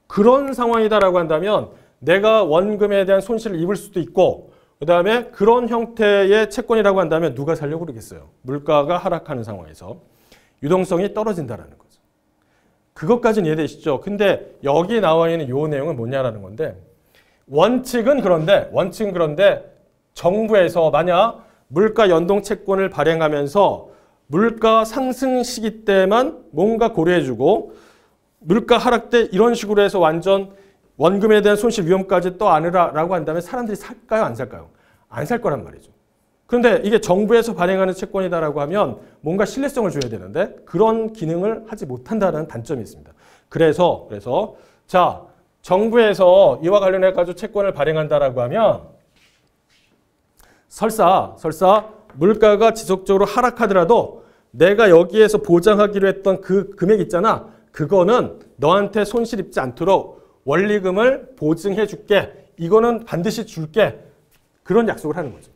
그런 상황이다라고 한다면 내가 원금에 대한 손실을 입을 수도 있고 그 다음에 그런 형태의 채권이라고 한다면 누가 살려고 그러겠어요. 물가가 하락하는 상황에서 유동성이 떨어진다라는 거죠. 그것까지는 이해되시죠? 근데 여기 나와 있는 이 내용은 뭐냐라는 건데 원칙은 그런데 원칙은 그런데 정부에서 만약 물가 연동 채권을 발행하면서 물가 상승 시기 때만 뭔가 고려해주고 물가 하락 때 이런 식으로 해서 완전 원금에 대한 손실 위험까지 또 안으라라고 한다면 사람들이 살까요? 안 살까요? 안 살 거란 말이죠. 그런데 이게 정부에서 발행하는 채권이다라고 하면 뭔가 신뢰성을 줘야 되는데 그런 기능을 하지 못한다는 단점이 있습니다. 그래서 그래서 자 정부에서 이와 관련해 가지고 채권을 발행한다라고 하면 설사 설사 물가가 지속적으로 하락하더라도 내가 여기에서 보장하기로 했던 그 금액 있잖아. 그거는 너한테 손실 입지 않도록 원리금을 보증해 줄게. 이거는 반드시 줄게. 그런 약속을 하는 거죠.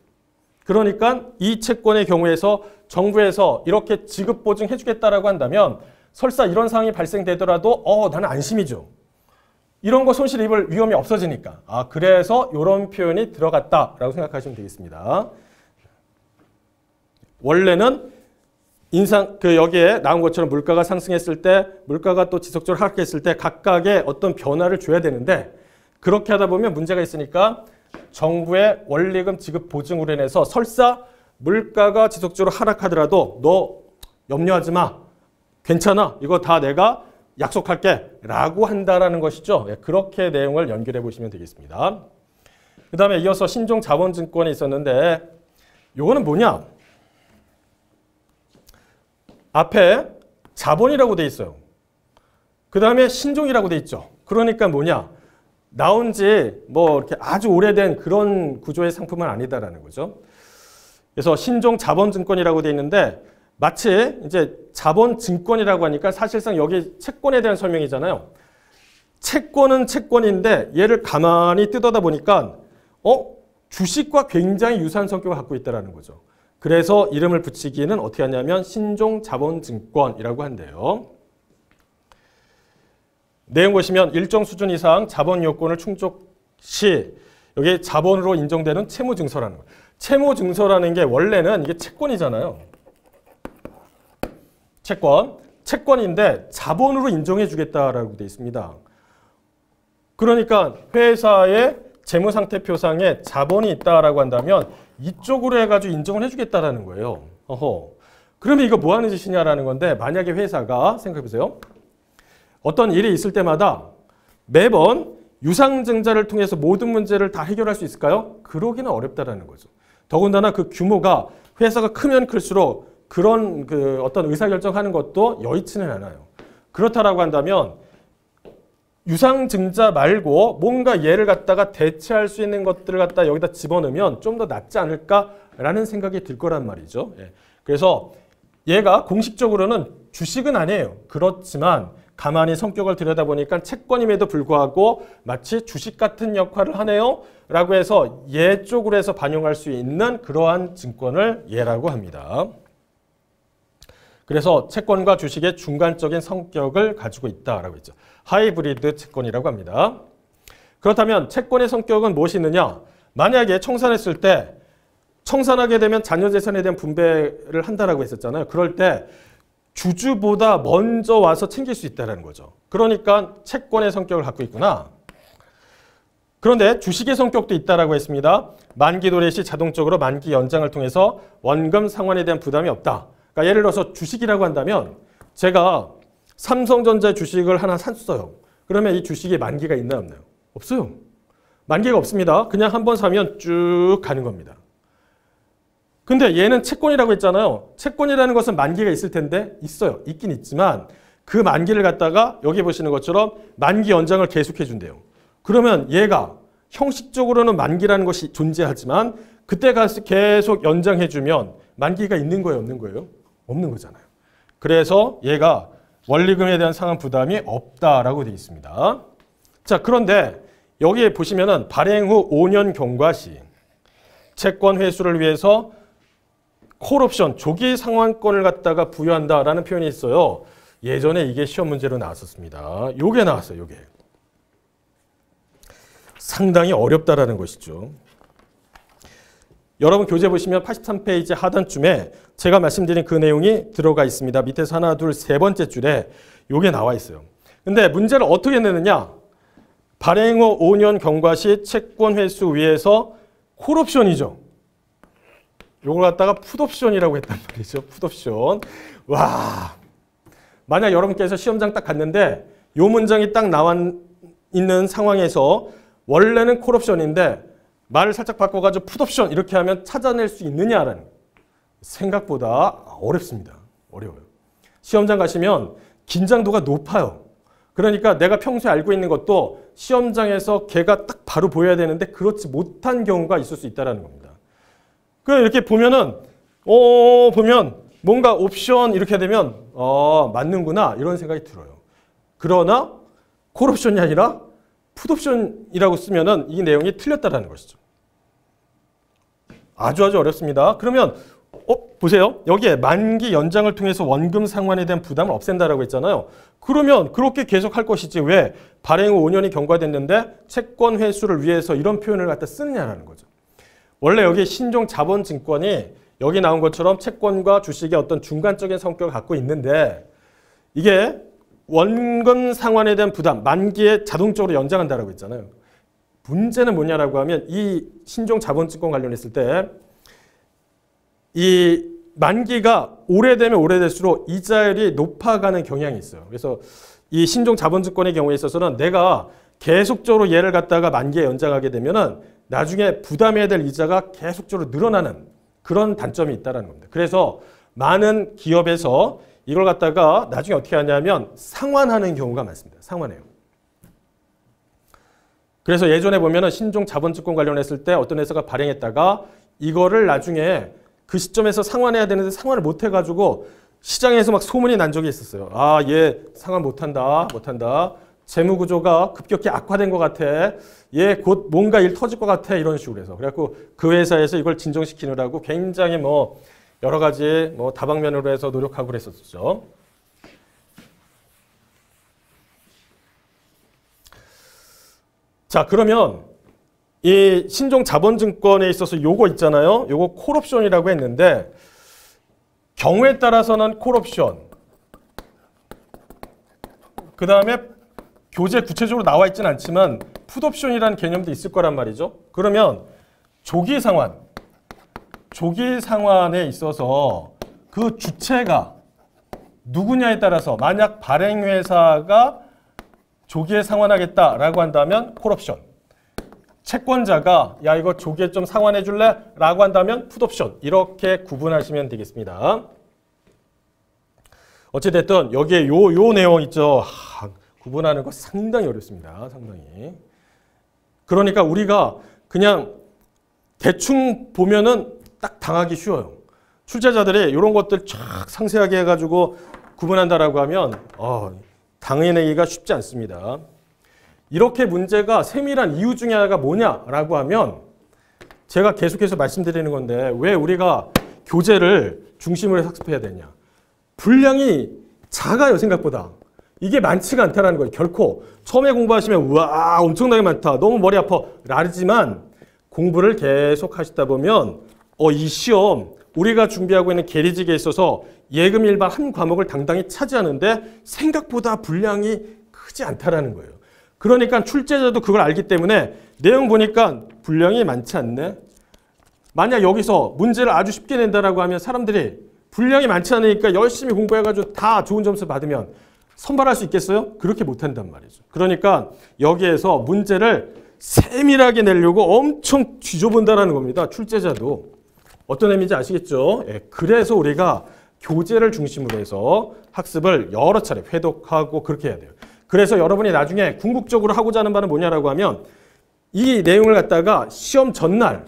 그러니까 이 채권의 경우에서 정부에서 이렇게 지급 보증해 주겠다라고 한다면 설사 이런 상황이 발생되더라도 어 나는 안심이죠. 이런 거 손실 입을 위험이 없어지니까. 아 그래서 이런 표현이 들어갔다라고 생각하시면 되겠습니다. 원래는 인상 그 여기에 나온 것처럼 물가가 상승했을 때 물가가 또 지속적으로 하락했을 때 각각의 어떤 변화를 줘야 되는데 그렇게 하다 보면 문제가 있으니까 정부의 원리금 지급 보증으로 인해서 설사 물가가 지속적으로 하락하더라도 너 염려하지 마. 괜찮아. 이거 다 내가 약속할게. 라고 한다라는 것이죠. 예, 그렇게 내용을 연결해 보시면 되겠습니다. 그 다음에 이어서 신종 자본증권이 있었는데 요거는 뭐냐? 앞에 자본이라고 돼 있어요. 그 다음에 신종이라고 돼 있죠. 그러니까 뭐냐? 나온 지 뭐 이렇게 아주 오래된 그런 구조의 상품은 아니다라는 거죠. 그래서 신종 자본증권이라고 돼 있는데 마치 이제 자본증권이라고 하니까 사실상 여기 채권에 대한 설명이잖아요. 채권은 채권인데 얘를 가만히 뜯어다 보니까 어 주식과 굉장히 유사한 성격을 갖고 있다는 거죠. 그래서 이름을 붙이기는 어떻게 하냐면 신종 자본증권이라고 한대요. 내용 보시면 일정 수준 이상 자본 요건을 충족 시 여기 자본으로 인정되는 채무 증서라는 거예요. 채무 증서라는 게 원래는 이게 채권이잖아요. 채권. 채권인데 자본으로 인정해 주겠다라고 되어 있습니다. 그러니까 회사의 재무상태표상에 자본이 있다라고 한다면 이쪽으로 해가지고 인정을 해주겠다라는 거예요. 어허. 그러면 이거 뭐 하는 짓이냐라는 건데 만약에 회사가 생각해보세요. 어떤 일이 있을 때마다 매번 유상증자를 통해서 모든 문제를 다 해결할 수 있을까요? 그러기는 어렵다라는 거죠. 더군다나 그 규모가 회사가 크면 클수록 그런 그 어떤 의사결정하는 것도 여의치는 않아요. 그렇다라고 한다면 유상증자 말고 뭔가 얘를 갖다가 대체할 수 있는 것들을 갖다 여기다 집어넣으면 좀 더 낫지 않을까라는 생각이 들 거란 말이죠. 예. 그래서 얘가 공식적으로는 주식은 아니에요. 그렇지만 가만히 성격을 들여다보니까 채권임에도 불구하고 마치 주식 같은 역할을 하네요. 라고 해서 얘 쪽으로 해서 반영할 수 있는 그러한 증권을 얘라고 합니다. 그래서 채권과 주식의 중간적인 성격을 가지고 있다라고 했죠. 하이브리드 채권이라고 합니다. 그렇다면 채권의 성격은 무엇이 있느냐? 만약에 청산했을 때 청산하게 되면 자녀 재산에 대한 분배를 한다라고 했었잖아요. 그럴 때 주주보다 먼저 와서 챙길 수 있다는 거죠. 그러니까 채권의 성격을 갖고 있구나. 그런데 주식의 성격도 있다라고 했습니다. 만기 도래 시 자동적으로 만기 연장을 통해서 원금 상환에 대한 부담이 없다. 그러니까 예를 들어서 주식이라고 한다면 제가 삼성전자 주식을 하나 샀어요. 그러면 이 주식이 만기가 있나요, 없나요? 없어요. 만기가 없습니다. 그냥 한 번 사면 쭉 가는 겁니다. 근데 얘는 채권이라고 했잖아요. 채권이라는 것은 만기가 있을 텐데 있어요. 있긴 있지만 그 만기를 갖다가 여기 보시는 것처럼 만기 연장을 계속해 준대요. 그러면 얘가 형식적으로는 만기라는 것이 존재하지만 그때 가서 계속 연장해 주면 만기가 있는 거예요, 없는 거예요? 없는 거잖아요. 그래서 얘가 원리금에 대한 상환 부담이 없다라고 되어 있습니다. 자, 그런데 여기에 보시면은 발행 후 5년 경과 시 채권 회수를 위해서 콜옵션 조기 상환권을 갖다가 부여한다라는 표현이 있어요. 예전에 이게 시험 문제로 나왔었습니다. 요게 나왔어요. 요게. 상당히 어렵다라는 것이죠. 여러분 교재 보시면 83페이지 하단쯤에 제가 말씀드린 그 내용이 들어가 있습니다. 밑에서 하나, 둘, 세 번째 줄에 요게 나와 있어요. 근데 문제를 어떻게 내느냐? 발행 후 5년 경과 시 채권 회수 위에서 콜옵션이죠. 요걸 갖다가 풋옵션이라고 했단 말이죠. 풋옵션. 와. 만약 여러분께서 시험장 딱 갔는데 요 문장이 딱 나와 있는 상황에서 원래는 콜옵션인데 말을 살짝 바꿔가지고 풋옵션 이렇게 하면 찾아낼 수 있느냐라는 생각보다 어렵습니다. 어려워요. 시험장 가시면 긴장도가 높아요. 그러니까 내가 평소에 알고 있는 것도 시험장에서 걔가 딱 바로 보여야 되는데 그렇지 못한 경우가 있을 수 있다는 겁니다. 그 이렇게 보면은 어 보면 뭔가 옵션 이렇게 되면 어 맞는구나 이런 생각이 들어요. 그러나 콜옵션이 아니라 풋옵션이라고 쓰면은 이 내용이 틀렸다라는 것이죠. 아주 아주 어렵습니다. 그러면 어 보세요. 여기에 만기 연장을 통해서 원금 상환에 대한 부담을 없앤다라고 했잖아요. 그러면 그렇게 계속 할 것이지 왜 발행 후 5년이 경과됐는데 채권 회수를 위해서 이런 표현을 갖다 쓰느냐라는 거죠. 원래 여기 신종 자본증권이 여기 나온 것처럼 채권과 주식의 어떤 중간적인 성격을 갖고 있는데 이게 원금 상환에 대한 부담, 만기에 자동적으로 연장한다라고 했잖아요. 문제는 뭐냐라고 하면 이 신종 자본증권 관련했을 때 이 만기가 오래되면 오래될수록 이자율이 높아가는 경향이 있어요. 그래서 이 신종 자본증권의 경우에 있어서는 내가 계속적으로 얘를 갖다가 만기에 연장하게 되면은 나중에 부담해야 될 이자가 계속적으로 늘어나는 그런 단점이 있다는 겁니다. 그래서 많은 기업에서 이걸 갖다가 나중에 어떻게 하냐면 상환하는 경우가 많습니다. 상환해요. 그래서 예전에 보면은 신종 자본증권 관련했을 때 어떤 회사가 발행했다가 이거를 나중에 그 시점에서 상환해야 되는데 상환을 못 해가지고 시장에서 막 소문이 난 적이 있었어요. 아, 얘 상환 못한다, 못한다. 재무 구조가 급격히 악화된 것 같아. 얘 곧 뭔가 일 터질 것 같아. 이런 식으로 해서. 그래갖고 그 회사에서 이걸 진정시키느라고 굉장히 뭐 여러 가지 뭐 다방면으로 해서 노력하고 그랬었죠. 자, 그러면 이 신종 자본증권에 있어서 요거 있잖아요. 요거 콜옵션이라고 했는데 경우에 따라서는 콜옵션 그 다음에 교재 구체적으로 나와 있지는 않지만 풋옵션이라는 개념도 있을 거란 말이죠. 그러면 조기 상환 조기 상환에 있어서 그 주체가 누구냐에 따라서 만약 발행회사가 조기에 상환하겠다라고 한다면 콜옵션. 채권자가 야 이거 조기에 좀 상환해 줄래? 라고 한다면 풋옵션. 이렇게 구분하시면 되겠습니다. 어찌됐든 여기에 요, 요 내용 있죠. 하, 구분하는 거 상당히 어렵습니다. 상당히. 그러니까 우리가 그냥 대충 보면은 딱 당하기 쉬워요. 출제자들이 이런 것들 쫙 상세하게 해가지고 구분한다라고 하면 어, 당해내기가 쉽지 않습니다. 이렇게 문제가 세밀한 이유 중에 하나가 뭐냐라고 하면 제가 계속해서 말씀드리는 건데 왜 우리가 교재를 중심으로 학습해야 되냐. 분량이 작아요 생각보다. 이게 많지가 않다는 거예요. 결코 처음에 공부하시면 우와 엄청나게 많다. 너무 머리 아파. 라지만 공부를 계속 하시다 보면 어, 이 시험 우리가 준비하고 있는 계리직에 있어서 예금 일반 한 과목을 당당히 차지하는데 생각보다 분량이 크지 않다라는 거예요. 그러니까 출제자도 그걸 알기 때문에 내용 보니까 분량이 많지 않네. 만약 여기서 문제를 아주 쉽게 낸다라고 하면 사람들이 분량이 많지 않으니까 열심히 공부해가지고 다 좋은 점수 받으면 선발할 수 있겠어요? 그렇게 못한단 말이죠. 그러니까 여기에서 문제를 세밀하게 내려고 엄청 뒤져본다라는 겁니다. 출제자도. 어떤 의미인지 아시겠죠? 예, 그래서 우리가 교재를 중심으로 해서 학습을 여러 차례 회독하고 그렇게 해야 돼요. 그래서 여러분이 나중에 궁극적으로 하고자 하는 바는 뭐냐라고 하면 이 내용을 갖다가 시험 전날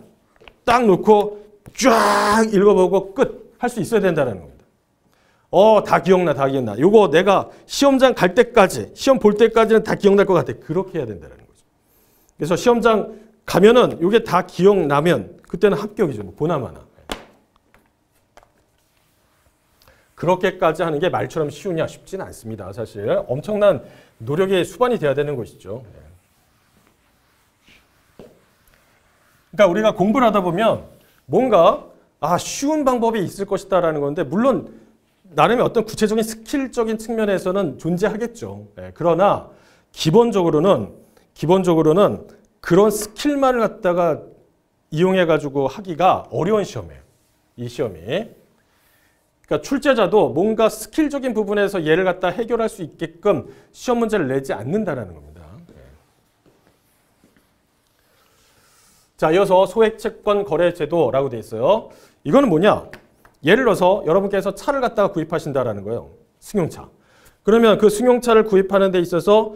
딱 놓고 쫙 읽어보고 끝 할 수 있어야 된다는 겁니다. 어, 다 기억나, 다 기억나. 요거 내가 시험장 갈 때까지, 시험 볼 때까지는 다 기억날 것 같아. 그렇게 해야 된다는 거죠. 그래서 시험장 가면은 요게 다 기억나면 그때는 합격이죠. 뭐 보나마나. 그렇게까지 하는 게 말처럼 쉬우냐 쉽지는 않습니다. 사실 엄청난 노력의 수반이 돼야 되는 것이죠. 네. 그러니까 우리가 공부를 하다 보면 뭔가 아 쉬운 방법이 있을 것이다라는 건데 물론 나름의 어떤 구체적인 스킬적인 측면에서는 존재하겠죠. 네. 그러나 기본적으로는 기본적으로는 그런 스킬만을 갖다가 이용해 가지고 하기가 어려운 시험이에요. 이 시험이. 그러니까 출제자도 뭔가 스킬적인 부분에서 얘를 갖다 해결할 수 있게끔 시험 문제를 내지 않는다는 겁니다. 네. 자, 이어서 소액 채권 거래 제도라고 되어 있어요. 이거는 뭐냐? 예를 들어서 여러분께서 차를 갖다가 구입하신다라는 거예요. 승용차. 그러면 그 승용차를 구입하는 데 있어서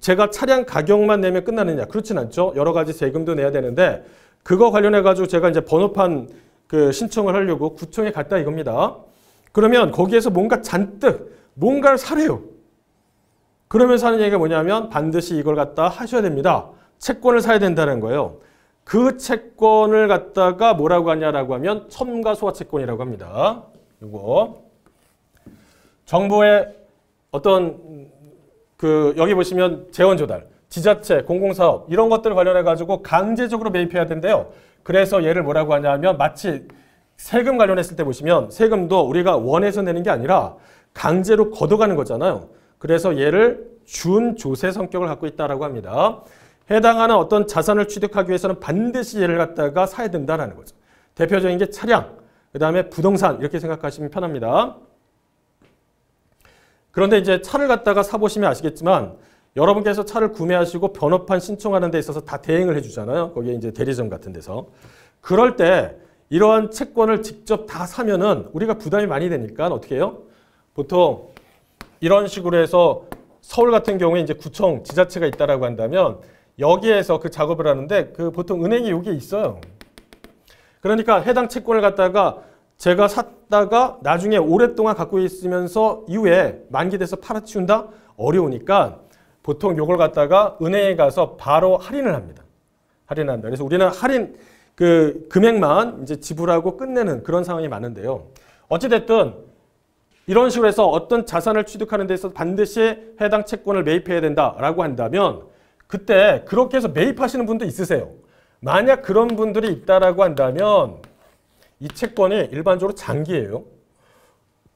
제가 차량 가격만 내면 끝나느냐? 그렇진 않죠. 여러 가지 세금도 내야 되는데 그거 관련해 가지고 제가 이제 번호판 그 신청을 하려고 구청에 갔다 이겁니다. 그러면 거기에서 뭔가 잔뜩 뭔가를 사래요. 그러면서 하는 얘기가 뭐냐면 반드시 이걸 갖다 하셔야 됩니다. 채권을 사야 된다는 거예요. 그 채권을 갖다가 뭐라고 하냐라고 하면 첨가 소화 채권이라고 합니다. 이거 정부의 어떤 그 여기 보시면 재원 조달, 지자체, 공공사업 이런 것들 관련해 가지고 강제적으로 매입해야 된대요. 그래서 얘를 뭐라고 하냐면 마치 세금 관련했을 때 보시면 세금도 우리가 원해서 내는 게 아니라 강제로 걷어가는 거잖아요. 그래서 얘를 준조세 성격을 갖고 있다라고 합니다. 해당하는 어떤 자산을 취득하기 위해서는 반드시 얘를 갖다가 사야 된다라는 거죠. 대표적인 게 차량, 그 다음에 부동산 이렇게 생각하시면 편합니다. 그런데 이제 차를 갖다가 사보시면 아시겠지만 여러분께서 차를 구매하시고 번호판 신청하는 데 있어서 다 대행을 해주잖아요. 거기에 이제 대리점 같은 데서. 그럴 때 이러한 채권을 직접 다 사면은 우리가 부담이 많이 되니까 어떻게 해요? 보통 이런 식으로 해서 서울 같은 경우에 이제 구청, 지자체가 있다라고 한다면 여기에서 그 작업을 하는데 그 보통 은행이 여기에 있어요. 그러니까 해당 채권을 갖다가 제가 샀다가 나중에 오랫동안 갖고 있으면서 이후에 만기돼서 팔아치운다? 어려우니까 보통 요걸 갖다가 은행에 가서 바로 할인을 합니다. 할인한다. 그래서 우리는 할인 그 금액만 이제 지불하고 끝내는 그런 상황이 많은데요. 어찌됐든 이런 식으로 해서 어떤 자산을 취득하는 데 있어서 반드시 해당 채권을 매입해야 된다라고 한다면 그때 그렇게 해서 매입하시는 분도 있으세요. 만약 그런 분들이 있다라고 한다면 이 채권이 일반적으로 장기예요.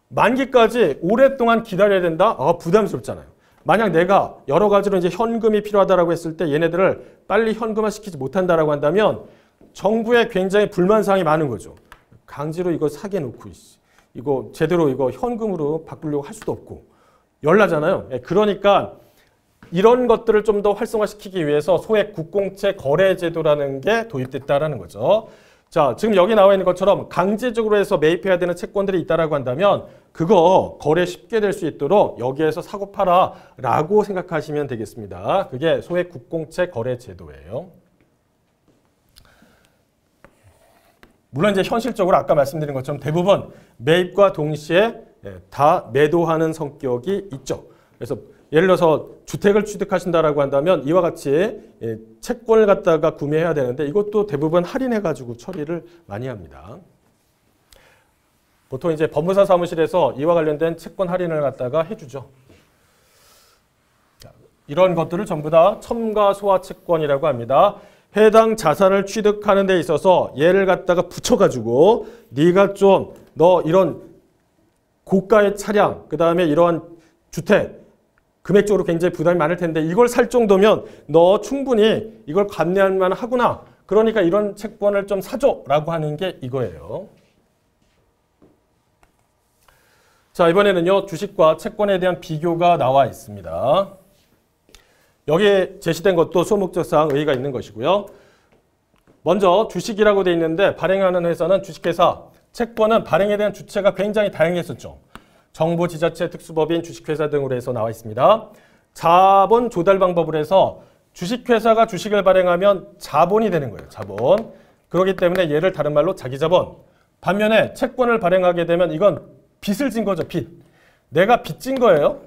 만기까지 오랫동안 기다려야 된다? 아, 부담스럽잖아요. 만약 내가 여러 가지로 이제 현금이 필요하다라고 했을 때 얘네들을 빨리 현금화 시키지 못한다라고 한다면 정부에 굉장히 불만사항이 많은 거죠. 강제로 이거 사게 놓고 이거 제대로 이거 현금으로 바꾸려고 할 수도 없고 열나잖아요. 예, 그러니까 이런 것들을 좀 더 활성화시키기 위해서 소액 국공채 거래 제도라는 게 도입됐다라는 거죠. 자, 지금 여기 나와 있는 것처럼 강제적으로 해서 매입해야 되는 채권들이 있다라고 한다면 그거 거래 쉽게 될 수 있도록 여기에서 사고 팔아 라고 생각하시면 되겠습니다. 그게 소액 국공채 거래 제도예요. 물론 이제 현실적으로 아까 말씀드린 것처럼 대부분 매입과 동시에 예, 다 매도하는 성격이 있죠. 그래서 예를 들어서 주택을 취득하신다라고 한다면 이와 같이 예, 채권을 갖다가 구매해야 되는데 이것도 대부분 할인해 가지고 처리를 많이 합니다. 보통 이제 법무사 사무실에서 이와 관련된 채권 할인을 갖다가 해주죠. 이런 것들을 전부 다 첨가 소화 채권이라고 합니다. 해당 자산을 취득하는 데 있어서 얘를 갖다가 붙여가지고 네가 좀 너 이런 고가의 차량 그 다음에 이러한 주택 금액적으로 굉장히 부담이 많을 텐데 이걸 살 정도면 너 충분히 이걸 감내할 만하구나. 그러니까 이런 채권을 좀 사줘라고 하는 게 이거예요. 자 이번에는요 주식과 채권에 대한 비교가 나와 있습니다. 여기에 제시된 것도 소목적상 의의가 있는 것이고요. 먼저 주식이라고 돼 있는데 발행하는 회사는 주식회사, 채권은 발행에 대한 주체가 굉장히 다양했었죠. 정부, 지자체, 특수법인, 주식회사 등으로 해서 나와 있습니다. 자본 조달 방법을 해서 주식회사가 주식을 발행하면 자본이 되는 거예요. 자본. 그렇기 때문에 얘를 다른 말로 자기자본. 반면에 채권을 발행하게 되면 이건 빚을 진 거죠. 빚. 내가 빚진 거예요.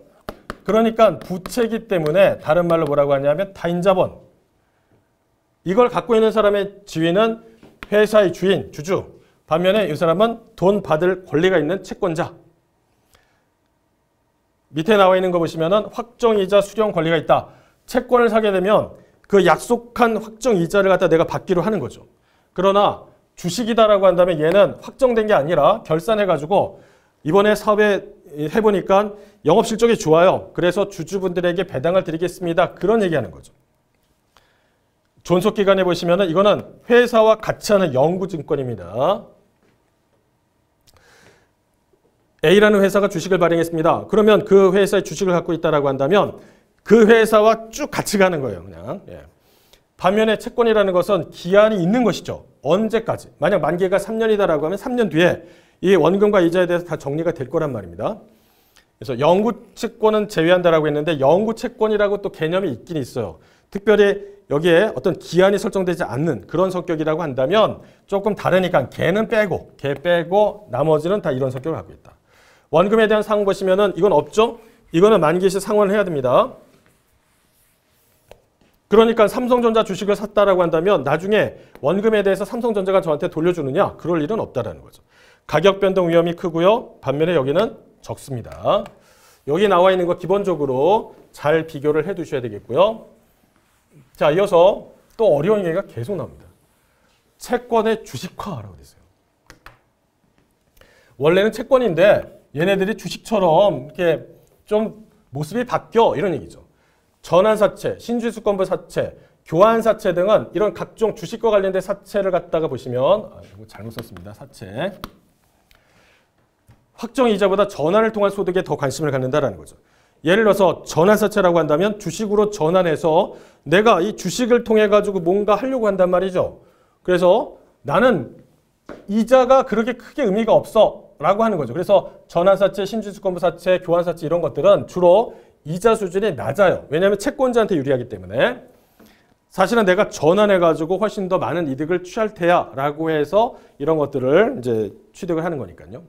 그러니까 부채기 때문에 다른 말로 뭐라고 하냐면 타인자본. 이걸 갖고 있는 사람의 지위는 회사의 주인, 주주. 반면에 이 사람은 돈 받을 권리가 있는 채권자. 밑에 나와 있는 거 보시면은 확정이자 수령 권리가 있다. 채권을 사게 되면 그 약속한 확정이자를 갖다 내가 받기로 하는 거죠. 그러나 주식이다라고 한다면 얘는 확정된 게 아니라 결산해가지고 이번에 사업에 해보니까 영업 실적이 좋아요. 그래서 주주분들에게 배당을 드리겠습니다. 그런 얘기하는 거죠. 존속 기간에 보시면 은 이거는 회사와 같이 하는 영구증권입니다. A라는 회사가 주식을 발행했습니다. 그러면 그 회사의 주식을 갖고 있다라고 한다면 그 회사와 쭉 같이 가는 거예요. 그냥. 예. 반면에 채권이라는 것은 기한이 있는 것이죠. 언제까지? 만약 만기가 3년이다라고 하면 3년 뒤에 이 원금과 이자에 대해서 다 정리가 될 거란 말입니다. 그래서 영구 채권은 제외한다라고 했는데 영구 채권이라고 또 개념이 있긴 있어요. 특별히 여기에 어떤 기한이 설정되지 않는 그런 성격이라고 한다면 조금 다르니까 개는 빼고 개 빼고 나머지는 다 이런 성격을 갖고 있다. 원금에 대한 상황 보시면은 이건 없죠? 이거는 만기 시 상환을 해야 됩니다. 그러니까 삼성전자 주식을 샀다라고 한다면 나중에 원금에 대해서 삼성전자가 저한테 돌려주느냐? 그럴 일은 없다라는 거죠. 가격 변동 위험이 크고요. 반면에 여기는 적습니다. 여기 나와 있는 거 기본적으로 잘 비교를 해 두셔야 되겠고요. 자, 이어서 또 어려운 얘기가 계속 나옵니다. 채권의 주식화라고 되어 있어요. 원래는 채권인데 얘네들이 주식처럼 이렇게 좀 모습이 바뀌어 이런 얘기죠. 전환사채, 신주수권부 사채, 교환사채 등은 이런 각종 주식과 관련된 사채를 갖다가 보시면 아, 이거 잘못 썼습니다. 사채. 확정이자보다 전환을 통한 소득에 더 관심을 갖는다라는 거죠. 예를 들어서 전환사채라고 한다면 주식으로 전환해서 내가 이 주식을 통해 가지고 뭔가 하려고 한단 말이죠. 그래서 나는 이자가 그렇게 크게 의미가 없어. 라고 하는 거죠. 그래서 전환사채, 신주주권부사채, 교환사채 이런 것들은 주로 이자 수준이 낮아요. 왜냐하면 채권자한테 유리하기 때문에 사실은 내가 전환해가지고 훨씬 더 많은 이득을 취할 테야 라고 해서 이런 것들을 이제 취득을 하는 거니까요.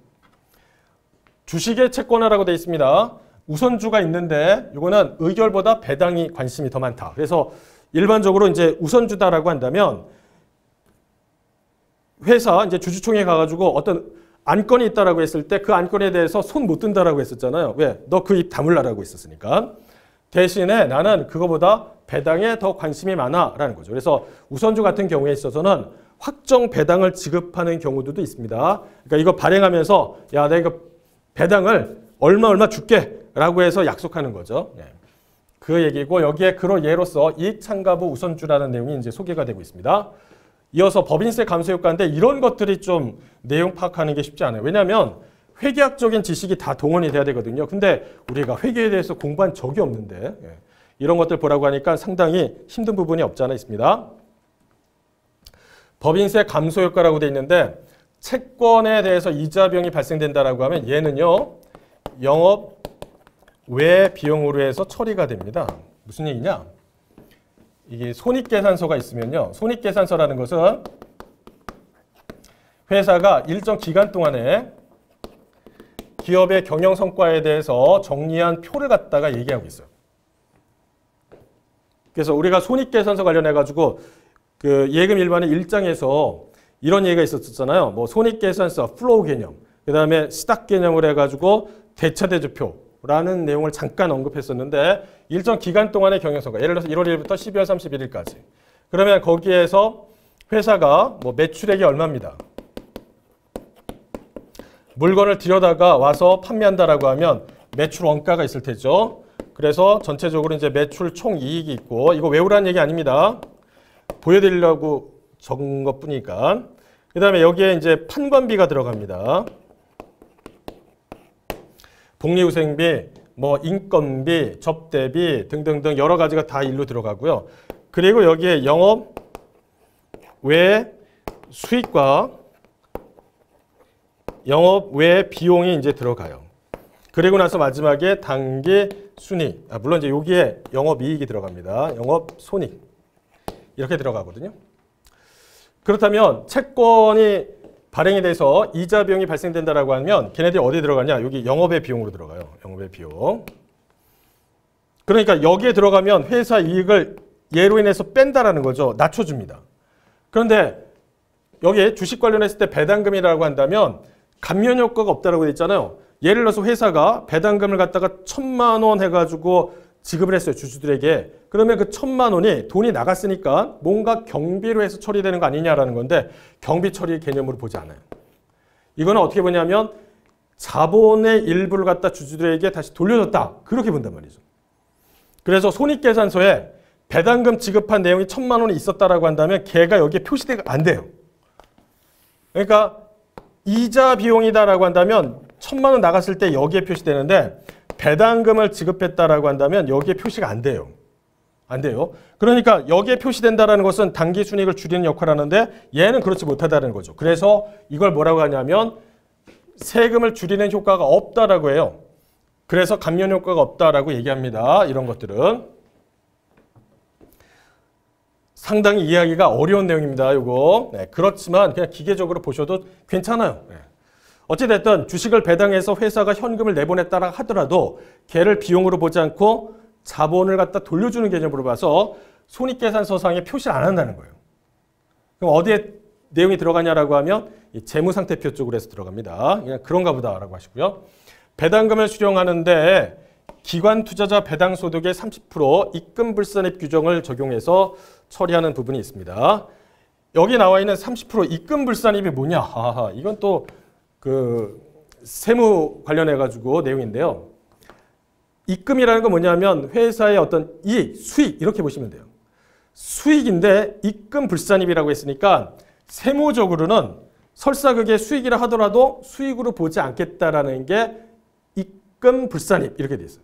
주식의 채권화라고 되어 있습니다. 우선주가 있는데 이거는 의결보다 배당이 관심이 더 많다. 그래서 일반적으로 이제 우선주다라고 한다면 회사 이제 주주총회 가가지고 어떤 안건이 있다라고 했을 때 그 안건에 대해서 손 못 든다라고 했었잖아요. 왜? 너 그 입 다물라라고 했었으니까. 대신에 나는 그거보다 배당에 더 관심이 많아라는 거죠. 그래서 우선주 같은 경우에 있어서는 확정 배당을 지급하는 경우도 있습니다. 그러니까 이거 발행하면서 야, 내가 배당을 얼마 얼마 줄게 라고 해서 약속하는 거죠. 네. 그 얘기고 여기에 그로 예로서 이익 참가부 우선주라는 내용이 이제 소개가 되고 있습니다. 이어서 법인세 감소 효과인데 이런 것들이 좀 내용 파악하는 게 쉽지 않아요. 왜냐하면 회계학적인 지식이 다 동원이 돼야 되거든요. 근데 우리가 회계에 대해서 공부한 적이 없는데 예. 이런 것들 보라고 하니까 상당히 힘든 부분이 없지 않아 있습니다. 법인세 감소 효과라고 돼 있는데 채권에 대해서 이자 비용이 발생된다라고 하면 얘는요. 영업 외 비용으로 해서 처리가 됩니다. 무슨 얘기냐? 이게 손익계산서가 있으면요. 손익계산서라는 것은 회사가 일정 기간 동안에 기업의 경영 성과에 대해서 정리한 표를 갖다가 얘기하고 있어요. 그래서 우리가 손익계산서 관련해 가지고 그 예금 일반의 일장에서 이런 얘기가 있었잖아요. 뭐 손익계산서, flow 개념, 그 다음에 stock 개념을 해가지고 대차대조표, 라는 내용을 잠깐 언급했었는데 일정 기간 동안의 경영성과 예를 들어서 1월 1일부터 12월 31일까지 그러면 거기에서 회사가 뭐 매출액이 얼마입니다. 물건을 들여다가 와서 판매한다라고 하면 매출 원가가 있을 테죠. 그래서 전체적으로 이제 매출 총 이익이 있고 이거 외우라는 얘기 아닙니다. 보여드리려고 적은 것 뿐이니까. 그 다음에 여기에 이제 판관비가 들어갑니다. 복리후생비, 뭐 인건비, 접대비 등등등 여러 가지가 다 일로 들어가고요. 그리고 여기에 영업 외 수익과 영업 외 비용이 이제 들어가요. 그리고 나서 마지막에 단기 순이익. 아, 물론 이제 여기에 영업 이익이 들어갑니다. 영업 손익. 이렇게 들어가거든요. 그렇다면 채권이 발행이 돼서 이자 비용이 발생된다라고 하면 걔네들이 어디 들어가냐? 여기 영업의 비용으로 들어가요. 영업의 비용. 그러니까 여기에 들어가면 회사 이익을 예로 인해서 뺀다라는 거죠. 낮춰줍니다. 그런데 여기에 주식 관련했을 때 배당금이라고 한다면 감면 효과가 없다라고 돼 있잖아요. 예를 들어서 회사가 배당금을 갖다가 천만 원 해가지고 지급을 했어요. 주주들에게. 그러면 그 천만 원이 돈이 나갔으니까 뭔가 경비로 해서 처리되는 거 아니냐라는 건데 경비 처리 개념으로 보지 않아요. 이거는 어떻게 보냐면 자본의 일부를 갖다 주주들에게 다시 돌려줬다. 그렇게 본단 말이죠. 그래서 손익계산서에 배당금 지급한 내용이 천만 원이 있었다라고 한다면 걔가 여기에 표시가 안 돼요. 그러니까 이자 비용이다라고 한다면 천만 원 나갔을 때 여기에 표시되는데 배당금을 지급했다라고 한다면 여기에 표시가 안 돼요. 안 돼요. 그러니까 여기에 표시된다라는 것은 단기 순익을 줄이는 역할을 하는데 얘는 그렇지 못하다는 거죠. 그래서 이걸 뭐라고 하냐면 세금을 줄이는 효과가 없다라고 해요. 그래서 감면 효과가 없다라고 얘기합니다. 이런 것들은 상당히 이해하기가 어려운 내용입니다. 이거 네, 그렇지만 그냥 기계적으로 보셔도 괜찮아요. 네. 어찌됐든 주식을 배당해서 회사가 현금을 내보냈다라 하더라도 걔를 비용으로 보지 않고 자본을 갖다 돌려주는 개념으로 봐서 손익계산서상에 표시를 안 한다는 거예요. 그럼 어디에 내용이 들어가냐라고 하면 재무상태표 쪽으로 해서 들어갑니다. 그냥 그런가 보다라고 하시고요. 배당금을 수령하는데 기관 투자자 배당 소득의 30% 입금 불산입 규정을 적용해서 처리하는 부분이 있습니다. 여기 나와 있는 30% 입금 불산입이 뭐냐? 아하, 이건 또 그 세무 관련해 가지고 내용인데요. 입금이라는 건 뭐냐면 회사의 어떤 이익, 수익 이렇게 보시면 돼요. 수익인데 입금 불산입이라고 했으니까 세무적으로는 설사 그게 수익이라 하더라도 수익으로 보지 않겠다라는 게 입금 불산입 이렇게 돼 있어요.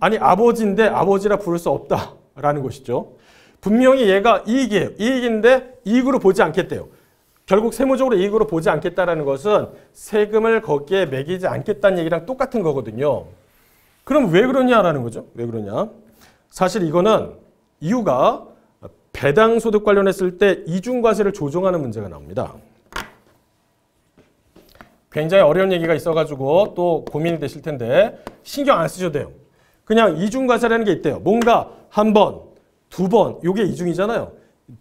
아니 아버지인데 아버지라 부를 수 없다라는 것이죠. 분명히 얘가 이익이에요. 이익인데 이익으로 보지 않겠대요. 결국 세무적으로 이익으로 보지 않겠다라는 것은 세금을 거기에 매기지 않겠다는 얘기랑 똑같은 거거든요. 그럼 왜 그러냐라는 거죠. 왜 그러냐. 사실 이거는 이유가 배당 소득 관련했을 때 이중과세를 조정하는 문제가 나옵니다. 굉장히 어려운 얘기가 있어가지고 또 고민이 되실 텐데 신경 안 쓰셔도 돼요. 그냥 이중과세라는 게 있대요. 뭔가 한 번, 두 번, 요게 이중이잖아요.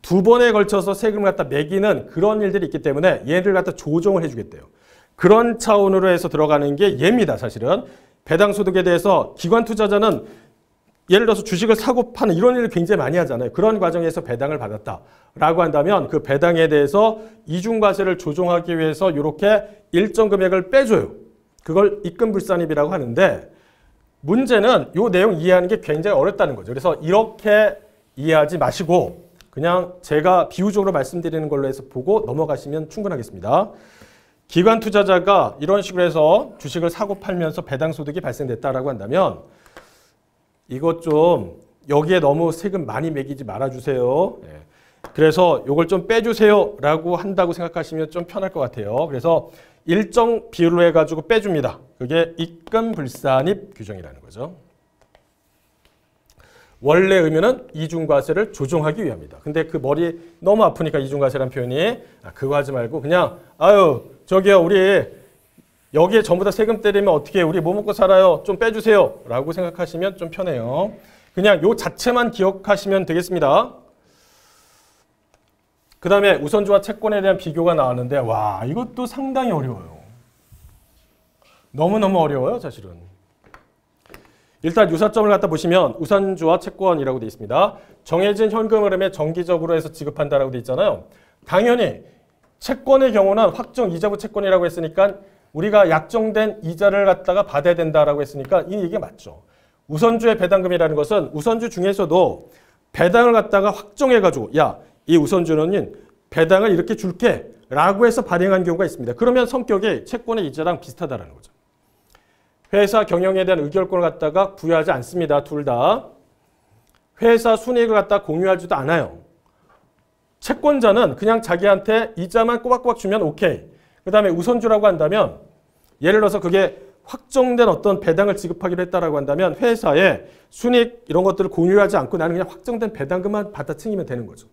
두 번에 걸쳐서 세금을 갖다 매기는 그런 일들이 있기 때문에 얘를 갖다 조정을 해주겠대요. 그런 차원으로 해서 들어가는 게 얘입니다. 사실은 배당 소득에 대해서 기관 투자자는 예를 들어서 주식을 사고 파는 이런 일을 굉장히 많이 하잖아요. 그런 과정에서 배당을 받았다라고 한다면 그 배당에 대해서 이중과세를 조정하기 위해서 이렇게 일정 금액을 빼줘요. 그걸 입금불산입이라고 하는데 문제는 이 내용 이해하는 게 굉장히 어렵다는 거죠. 그래서 이렇게 이해하지 마시고 그냥 제가 비유적으로 말씀드리는 걸로 해서 보고 넘어가시면 충분하겠습니다. 기관 투자자가 이런 식으로 해서 주식을 사고 팔면서 배당 소득이 발생됐다라고 한다면 이것 좀 여기에 너무 세금 많이 매기지 말아주세요. 네. 그래서 이걸 좀 빼주세요 라고 한다고 생각하시면 좀 편할 것 같아요. 그래서 일정 비율로 해가지고 빼줍니다. 그게 입금 불산입 규정이라는 거죠. 원래 의미는 이중과세를 조정하기 위함이다. 근데 그 머리 너무 아프니까 이중과세란 표현이 아, 그거 하지 말고 그냥 아유 저기요 우리 여기에 전부 다 세금 때리면 어떻게 우리 뭐 먹고 살아요? 좀 빼주세요. 라고 생각하시면 좀 편해요. 그냥 요 자체만 기억하시면 되겠습니다. 그 다음에 우선주와 채권에 대한 비교가 나왔는데 와 이것도 상당히 어려워요. 너무너무 어려워요 사실은. 일단 유사점을 갖다 보시면 우선주와 채권이라고 되어 있습니다. 정해진 현금 흐름에 정기적으로 해서 지급한다라고 되어 있잖아요. 당연히 채권의 경우는 확정 이자부 채권이라고 했으니까 우리가 약정된 이자를 갖다가 받아야 된다라고 했으니까 이 얘기 맞죠. 우선주의 배당금이라는 것은 우선주 중에서도 배당을 갖다가 확정해가지고 야, 이 우선주는 배당을 이렇게 줄게 라고 해서 발행한 경우가 있습니다. 그러면 성격이 채권의 이자랑 비슷하다는 거죠. 회사 경영에 대한 의결권을 갖다가 부여하지 않습니다. 둘 다. 회사 순이익을 갖다 공유하지도 않아요. 채권자는 그냥 자기한테 이자만 꼬박꼬박 주면 오케이. 그 다음에 우선주라고 한다면 예를 들어서 그게 확정된 어떤 배당을 지급하기로 했다라고 한다면 회사에 순익 이런 것들을 공유하지 않고 나는 그냥 확정된 배당금만 받아 챙기면 되는 거죠.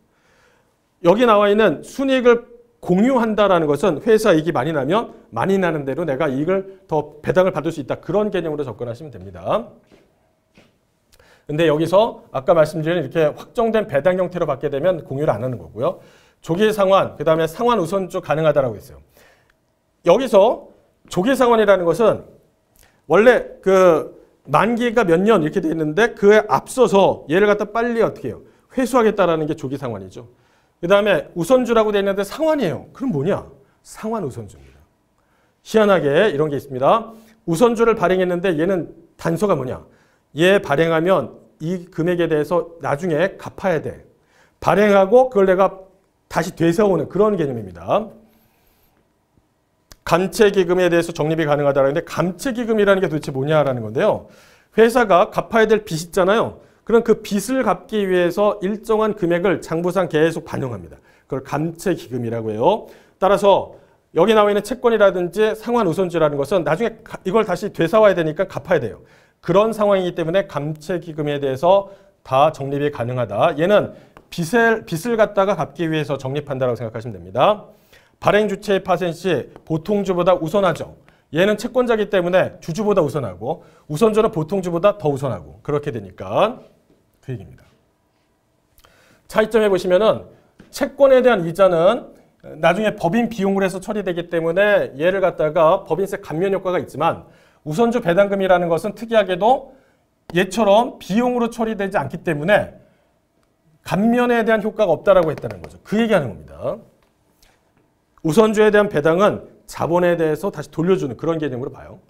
여기 나와 있는 순익을 공유한다라는 것은 회사 이익이 많이 나면 많이 나는 대로 내가 이익을 더 배당을 받을 수 있다. 그런 개념으로 접근하시면 됩니다. 근데 여기서 아까 말씀드린 이렇게 확정된 배당 형태로 받게 되면 공유를 안 하는 거고요. 조기 상환, 그 다음에 상환 우선주 가능하다라고 했어요. 여기서 조기 상환이라는 것은 원래 그 만기가 몇 년 이렇게 돼 있는데 그에 앞서서 얘를 갖다 빨리 어떻게 해요? 회수하겠다라는 게 조기 상환이죠. 그 다음에 우선주라고 돼 있는데 상환이에요. 그럼 뭐냐? 상환 우선주입니다. 희한하게 이런 게 있습니다. 우선주를 발행했는데 얘는 단서가 뭐냐? 얘 발행하면 이 금액에 대해서 나중에 갚아야 돼. 발행하고 그걸 내가 다시 되새오는 그런 개념입니다. 감채기금에 대해서 적립이 가능하다는데 감채기금이라는 게 도대체 뭐냐라는 건데요. 회사가 갚아야 될 빚 있잖아요. 그럼 그 빚을 갚기 위해서 일정한 금액을 장부상 계속 반영합니다. 그걸 감채기금이라고 해요. 따라서 여기 나와 있는 채권이라든지 상환 우선주라는 것은 나중에 이걸 다시 되사와야 되니까 갚아야 돼요. 그런 상황이기 때문에 감채기금에 대해서 다 적립이 가능하다. 얘는 빚을, 빚을 갖다가 갚기 위해서 적립한다고 생각하시면 됩니다. 발행 주체의 파생 시 보통주보다 우선하죠. 얘는 채권자기 때문에 주주보다 우선하고 우선주는 보통주보다 더 우선하고 그렇게 되니까 그 얘기입니다. 차이점에 보시면은 채권에 대한 이자는 나중에 법인 비용을 해서 처리되기 때문에 얘를 갖다가 법인세 감면 효과가 있지만 우선주 배당금이라는 것은 특이하게도 얘처럼 비용으로 처리되지 않기 때문에 감면에 대한 효과가 없다라고 했다는 거죠. 그 얘기하는 겁니다. 우선주에 대한 배당은 자본에 대해서 다시 돌려주는 그런 개념으로 봐요.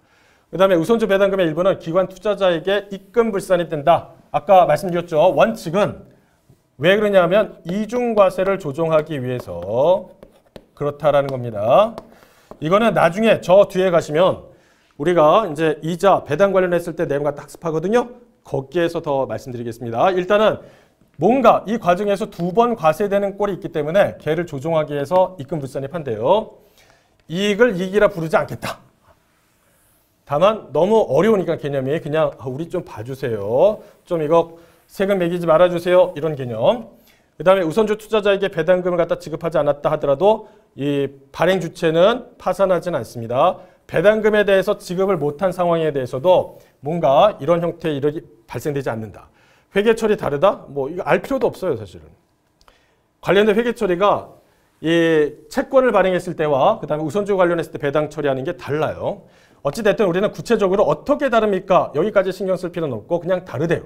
그 다음에 우선주 배당금의 일부는 기관 투자자에게 입금 불산이 된다. 아까 말씀드렸죠. 원칙은 왜 그러냐면 이중과세를 조정하기 위해서 그렇다라는 겁니다. 이거는 나중에 저 뒤에 가시면 우리가 이제 이자 배당 관련했을 때 내용과 학습하거든요. 거기에서 더 말씀드리겠습니다. 일단은 뭔가 이 과정에서 두 번 과세되는 꼴이 있기 때문에 걔를 조정하기 위해서 입금 불산입 한대요. 이익을 이익이라 부르지 않겠다. 다만 너무 어려우니까 개념이 그냥 아, 우리 좀 봐주세요. 좀 이거 세금 매기지 말아주세요. 이런 개념. 그 다음에 우선주 투자자에게 배당금을 갖다 지급하지 않았다 하더라도 이 발행 주체는 파산하지는 않습니다. 배당금에 대해서 지급을 못한 상황에 대해서도 뭔가 이런 형태의 일이 발생되지 않는다. 회계 처리 다르다? 뭐 이거 알 필요도 없어요, 사실은. 관련된 회계 처리가 이 채권을 발행했을 때와 그 다음에 우선주 관련했을 때 배당 처리하는 게 달라요. 어찌 됐든 우리는 구체적으로 어떻게 다릅니까? 여기까지 신경 쓸 필요는 없고 그냥 다르대요.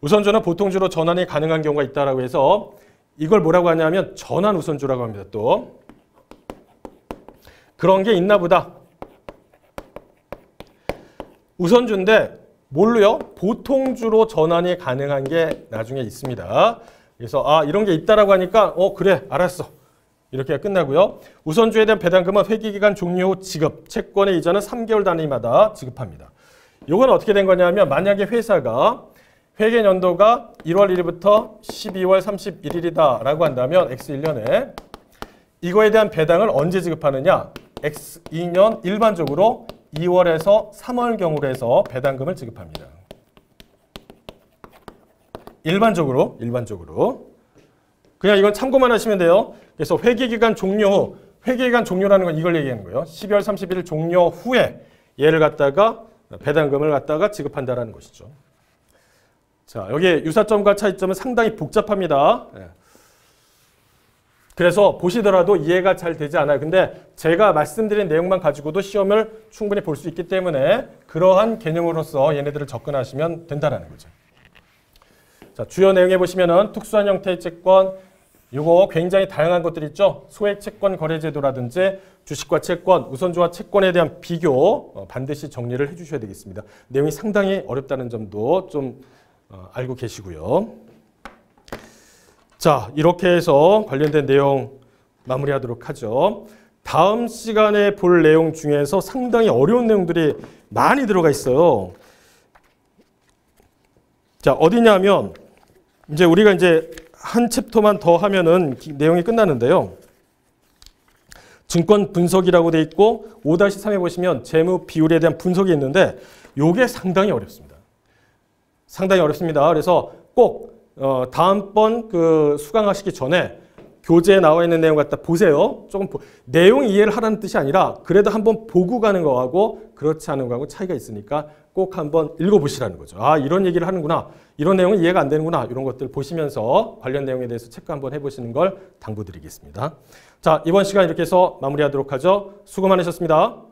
우선주는 보통주로 전환이 가능한 경우가 있다라고 해서 이걸 뭐라고 하냐면 전환 우선주라고 합니다. 또 그런 게 있나 보다. 우선주인데 뭘로요? 보통주로 전환이 가능한 게 나중에 있습니다. 그래서 아 이런 게 있다라고 하니까 어 그래 알았어. 이렇게 끝나고요. 우선주에 대한 배당금은 회기기간 종료 후 지급, 채권의 이자는 3개월 단위마다 지급합니다. 이건 어떻게 된 거냐면 만약에 회사가 회계 연도가 1월 1일부터 12월 31일이다 라고 한다면 X1년에 이거에 대한 배당을 언제 지급하느냐 X2년 일반적으로 2월에서 3월경으로 해서 배당금을 지급합니다. 일반적으로, 일반적으로. 그냥 이건 참고만 하시면 돼요. 그래서 회계기간 종료 후, 회계기간 종료라는 건 이걸 얘기하는 거예요. 12월 31일 종료 후에 얘를 갖다가 배당금을 갖다가 지급한다라는 것이죠. 자, 여기 유사점과 차이점은 상당히 복잡합니다. 네. 그래서 보시더라도 이해가 잘 되지 않아요. 근데 제가 말씀드린 내용만 가지고도 시험을 충분히 볼 수 있기 때문에 그러한 개념으로서 얘네들을 접근하시면 된다는 거죠. 자, 주요 내용에 보시면은 특수한 형태의 채권, 이거 굉장히 다양한 것들이 있죠. 소액 채권 거래 제도라든지 주식과 채권, 우선주와 채권에 대한 비교 어, 반드시 정리를 해주셔야 되겠습니다. 내용이 상당히 어렵다는 점도 좀 어, 알고 계시고요. 자, 이렇게 해서 관련된 내용 마무리하도록 하죠. 다음 시간에 볼 내용 중에서 상당히 어려운 내용들이 많이 들어가 있어요. 자, 어디냐면 이제 우리가 이제 한 챕터만 더 하면은 기- 내용이 끝나는데요. 증권 분석이라고 돼 있고 5-3에 보시면 재무 비율에 대한 분석이 있는데 요게 상당히 어렵습니다. 상당히 어렵습니다. 그래서 꼭 어, 다음번 그 수강하시기 전에 교재에 나와 있는 내용 갖다 보세요. 조금 보- 내용 이해를 하라는 뜻이 아니라 그래도 한번 보고 가는 거하고 그렇지 않은 거하고 차이가 있으니까 꼭 한번 읽어보시라는 거죠. 아 이런 얘기를 하는구나. 이런 내용은 이해가 안 되는구나. 이런 것들 보시면서 관련 내용에 대해서 체크 한번 해보시는 걸 당부드리겠습니다. 자 이번 시간 이렇게 해서 마무리하도록 하죠. 수고 많으셨습니다.